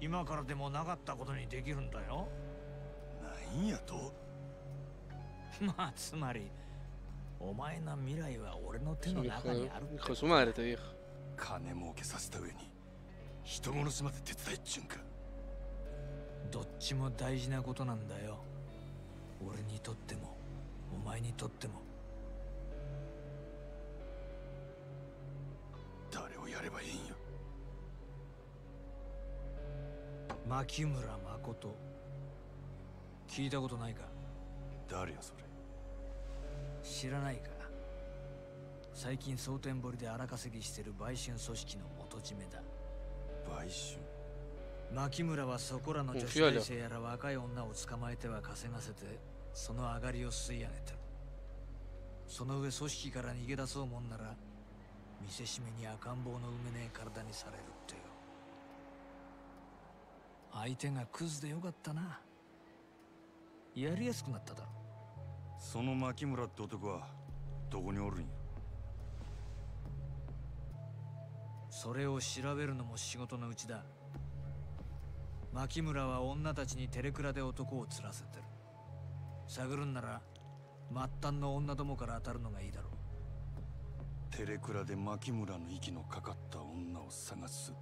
今からでもなかったことにできるんだよ。なんやと。まあつまりお前の未来は俺の手の中にある este viejo. 金儲けさせた上に人殺しまで手伝いっちゅうんか。どっちも大事なことなんだよ俺にとってもお前にとっても。誰をやればいいんよ牧村誠。聞いたことないか？誰やそれ？知らないか？最近蒼天堀で荒稼ぎしてる売春組織の元締めだ。売春？牧村はそこらの女子大生やら若い女を捕まえては稼がせてその上がりを吸い上げてるその上組織から逃げ出そうもんなら見せしめに赤ん坊の埋めねえ体にされるってよ。相手がクズでよかったな。やりやすくなっただろ。その牧村って男はどこにおるんや？それを調べるのも仕事のうちだ。牧村は女たちにテレクラで男を釣らせてる探るんなら末端の女どもから当たるのがいいだろう。テレクラで牧村の息のかかった女を探す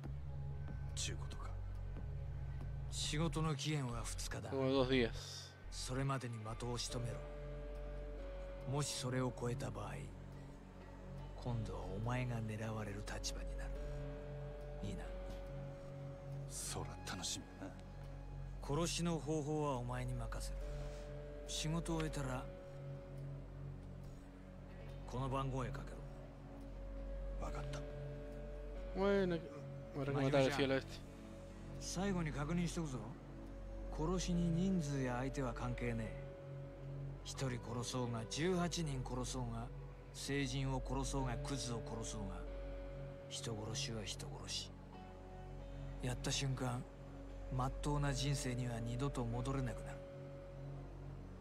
ちゅうことか。仕事の期限は2日だ.それまでに的を仕留めろ。もしそれを超えた場合今度はお前が狙われる立場になる。いいな。そら楽しみやな。殺しの方法はお前に任せる仕事を終えたらこの番号へかけろ。分かった。Bueno, habrá que matar al fiel a este? 最後に確認しておくぞ。殺しに人数や相手は関係ねえ。一人殺そうが18人殺そうが成人を殺そうがクズを殺そうが。人殺しは人殺し。やった瞬間まっとうな人生には二度と戻れなくなる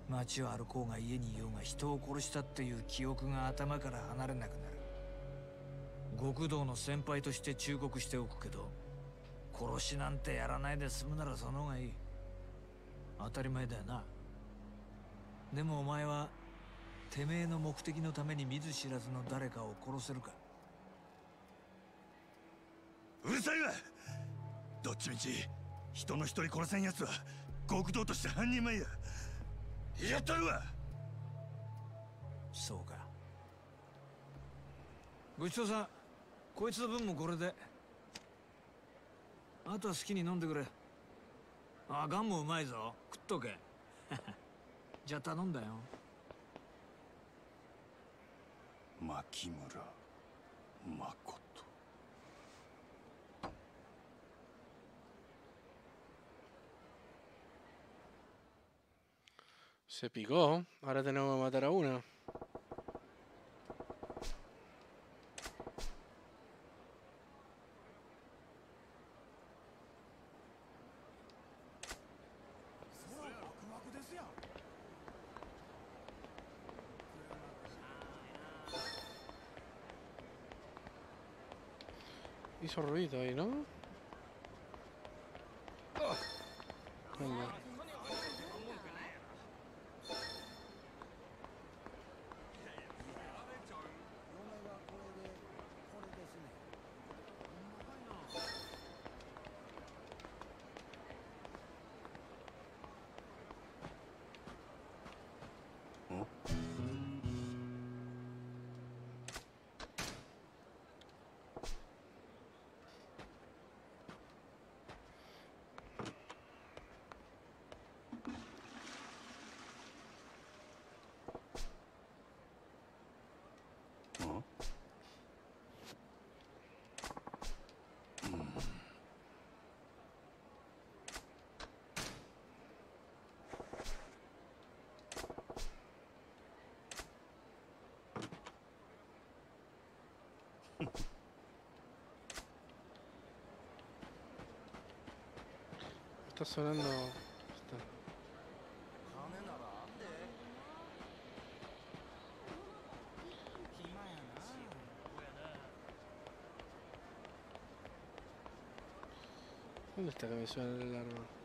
街を歩こうが家にいようが人を殺したっていう記憶が頭から離れなくなる。極道の先輩として忠告しておくけど殺しなんてやらないで済むならその方がいい。当たり前だよな。でもお前はてめえの目的のために見ず知らずの誰かを殺せるか。うるさいわ。どっちみち人の一人殺せんやつは極道として半人前や。やったるわ。そうか。ごちそうさんこいつの分もこれで。あとは好きに飲んでくれ。あガンもうまいぞ。食っとけ。じゃあ頼んだよ。牧村誠 Se picó. Ahora tenemos que matar a una. Hizo ruido ahí, ¿no? Está sonando. está- ¿Dónde está que me suena el alarma?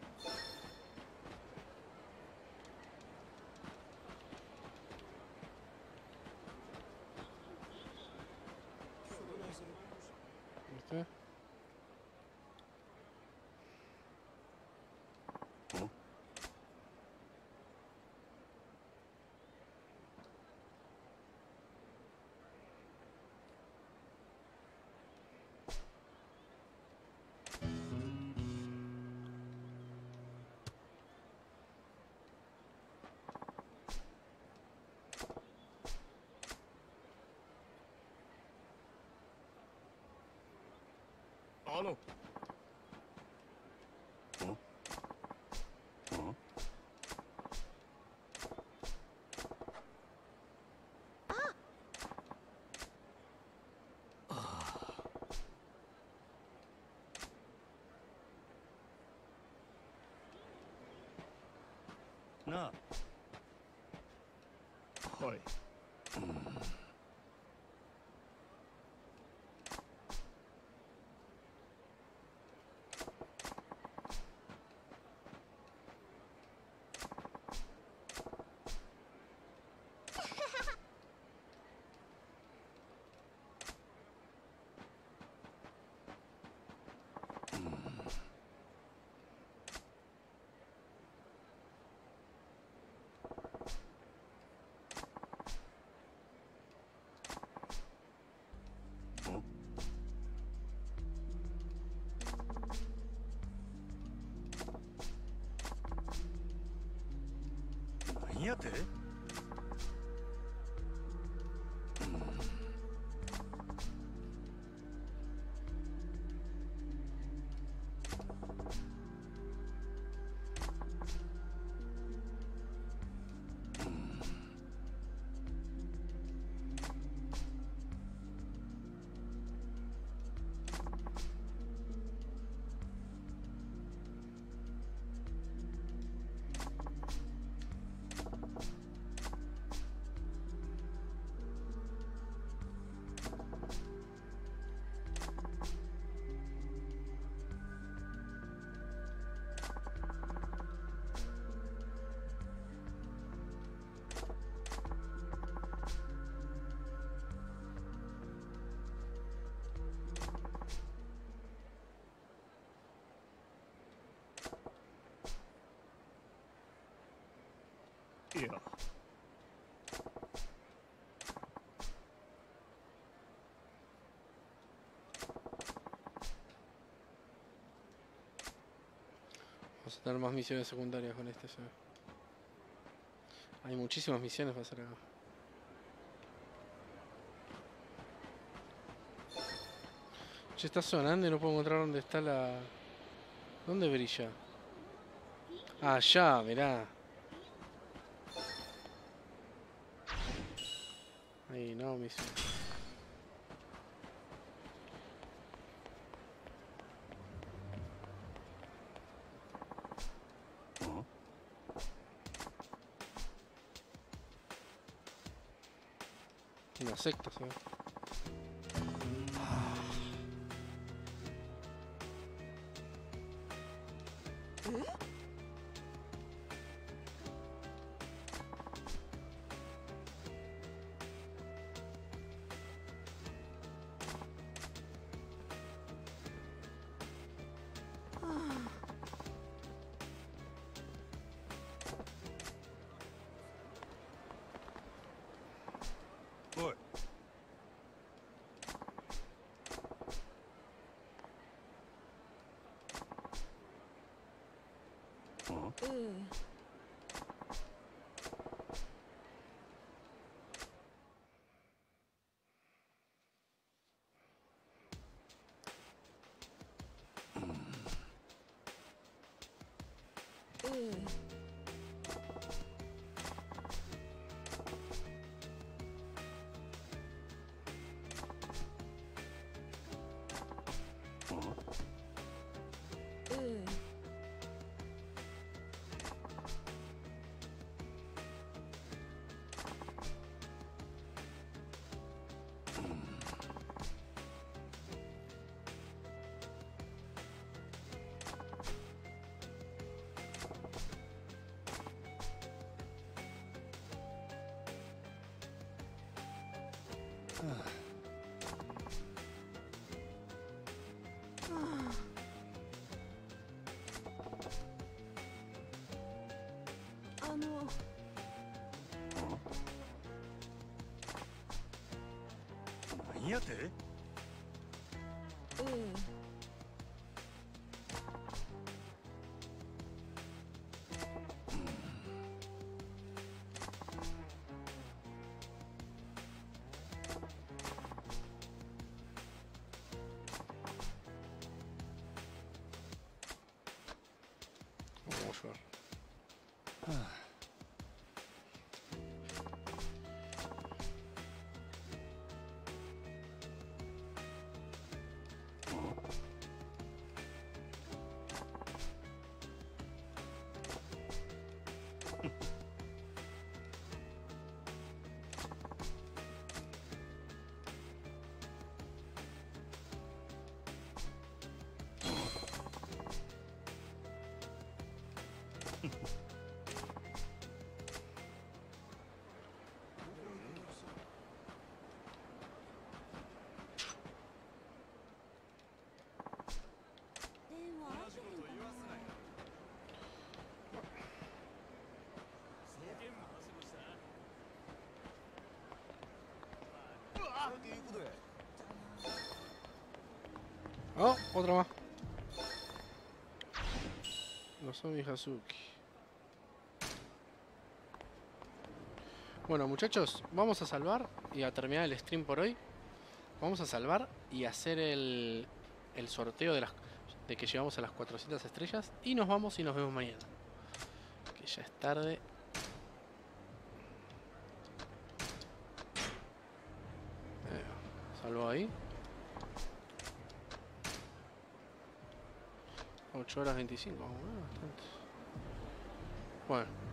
あの。なあ。はい何やて？A tener más misiones secundarias con este. ve. Hay muchísimas misiones para hacer acá. Che, está sonando y no puedo encontrar dónde está la... ¿Dónde brilla? Ah, allá, mirá. Ahí, no, misión. Una secta, えあの。何やって？ええ Oh, otra más. Nozomi Hazuki. Bueno, muchachos, vamos a salvar y a terminar el stream por hoy. Vamos a salvar y hacer el, el sorteo de las de que llegamos a las 400 estrellas y nos vamos y nos vemos mañana. Que ya es tarde. Eh, salvo ahí. 8 horas 25, bueno, bastante. Bueno.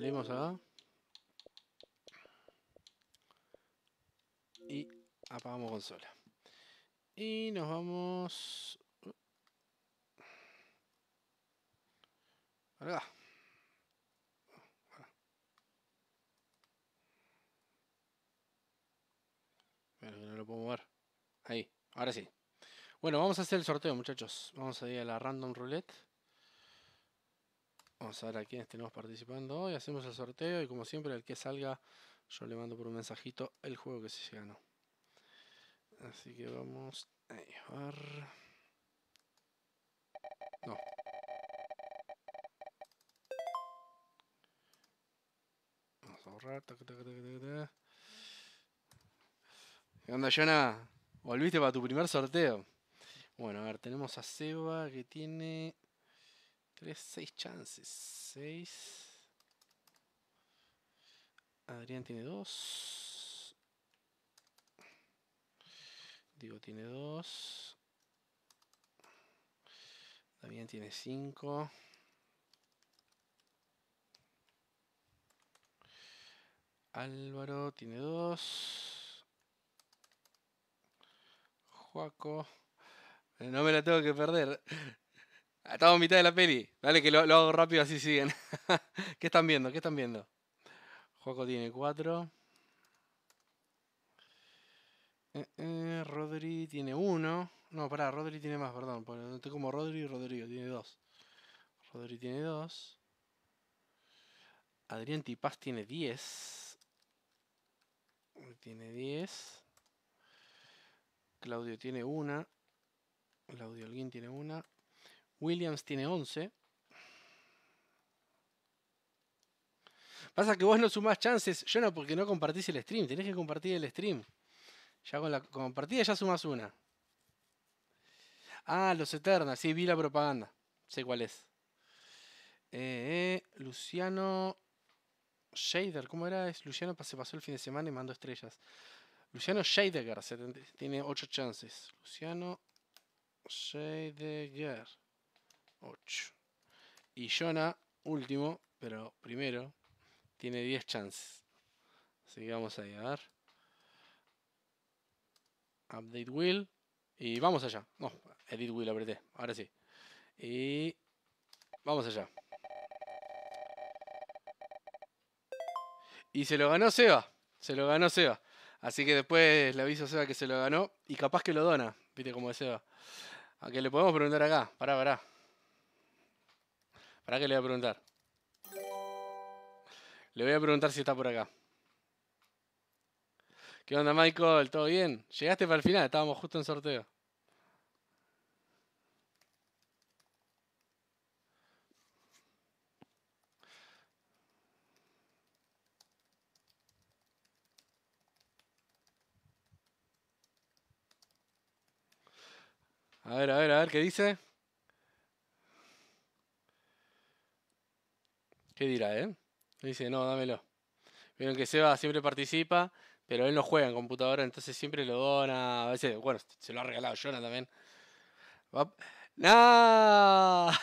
Salimos acá. Y apagamos consola. Y nos vamos... Acá. Pero que no lo puedo mover. Ahí, ahora sí. Bueno, vamos a hacer el sorteo, muchachos. Vamos a ir a la random roulette. Vamos a ver a quiénes tenemos participando hoy. Hacemos el sorteo y como siempre, el que salga, yo le mando por un mensajito el juego que se ganó. Así que vamos a llevar... No. Vamos a borrar. ¿Qué onda, Jonah? Volviste para tu primer sorteo. Bueno, a ver, tenemos a Seba que tiene 3, 6 chances. 6. Adrián tiene 2. Digo, tiene 2. Damián tiene 5. Álvaro tiene 2. Juaco. No me la tengo que perder. Estamos en mitad de la peli. Dale que lo, hago rápido así siguen. ¿Qué están viendo? ¿Qué están viendo? Juaco tiene 4. Eh, eh, Rodri tiene 1. No, pará, Rodri tiene más, perdón. Estoy como Rodri y Rodrigo, tiene 2. Rodri tiene 2. Adrián Tipaz tiene 10. Tiene 10. Claudio tiene 1. Claudio Alguín tiene 1. Williams tiene 11. Pasa que vos no sumás chances, yo no, porque no compartís el stream. Tenés que compartir el stream. Ya con la compartida ya sumas una. Ah, los Eternals. Sí, vi la propaganda. Sé cuál es. Eh, eh, Luciano Shader. ¿Cómo era? Luciano se pasó el fin de semana y mandó estrellas. Luciano Scheidegger. Tiene 8 chances. Luciano Scheidegger. 8. Y Jonah, último, pero primero, tiene 10 chances. Así que vamos a ver. Update will. Y vamos allá. No, edit will apreté. Ahora sí. Y vamos allá. Y se lo ganó Seba. Se lo ganó Seba. Así que después le aviso a Seba que se lo ganó. Y capaz que lo dona. Viste como es Seba. A que le podemos preguntar acá. Pará, pará. Pará que le voy a preguntar. Le voy a preguntar si está por acá. ¿Qué onda, Michael? ¿Todo bien? Llegaste para el final, estábamos justo en sorteo. A ver, a ver, a ver, ¿qué dice? ¿Qué dirá, eh? Dice, no, dámelo. Vieron que Seba siempre participa, pero él no juega en computadora, entonces siempre lo dona. A veces, bueno, se lo ha regalado Jonah también. Va...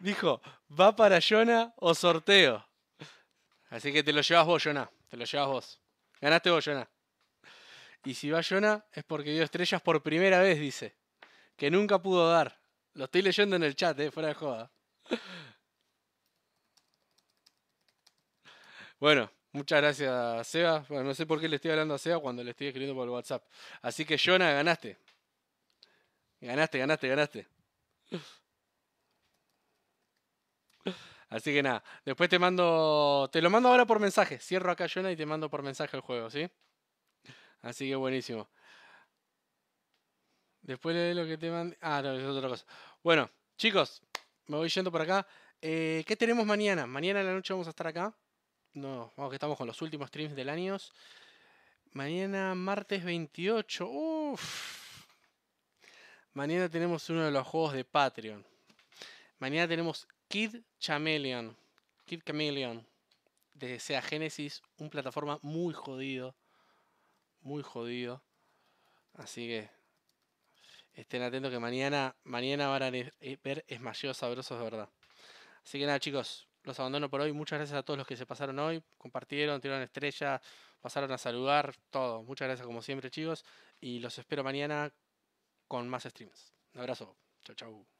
Dijo, ¿va para Jonah o sorteo? Así que te lo llevas vos, Jonah. Te lo llevas vos. Ganaste vos, Jonah. Y si va Jonah es porque dio estrellas por primera vez, dice. Que nunca pudo dar. Lo estoy leyendo en el chat, eh, fuera de joda. Bueno, muchas gracias, Seba. Bueno, no sé por qué le estoy hablando a Seba cuando le estoy escribiendo por el WhatsApp. Así que, Jonah, ganaste. Ganaste, ganaste, ganaste. Así que nada, después te mando, te lo mando ahora por mensaje. Cierro acá, Jonah, y te mando por mensaje el juego, ¿sí? Así que buenísimo. Después de lo que te mandé. Ah, no, es otra cosa. Bueno, chicos, me voy yendo por acá. Eh, ¿Qué tenemos mañana? Mañana en la noche vamos a estar acá. No, vamos que estamos con los últimos streams del año. Mañana, martes 28. Uff. Mañana tenemos uno de los juegos de Patreon. Mañana tenemos Kid Chameleon. Kid Chameleon. De Sega Genesis. Un plataforma muy jodido. Muy jodido. Así que estén atentos que mañana, mañana van a ver esmallidos sabrosos de verdad. Así que nada, chicos, los abandono por hoy. Muchas gracias a todos los que se pasaron hoy, compartieron, tiraron estrella, pasaron a saludar, todo. Muchas gracias como siempre, chicos. Y los espero mañana con más streams. Un abrazo. Chau, chau.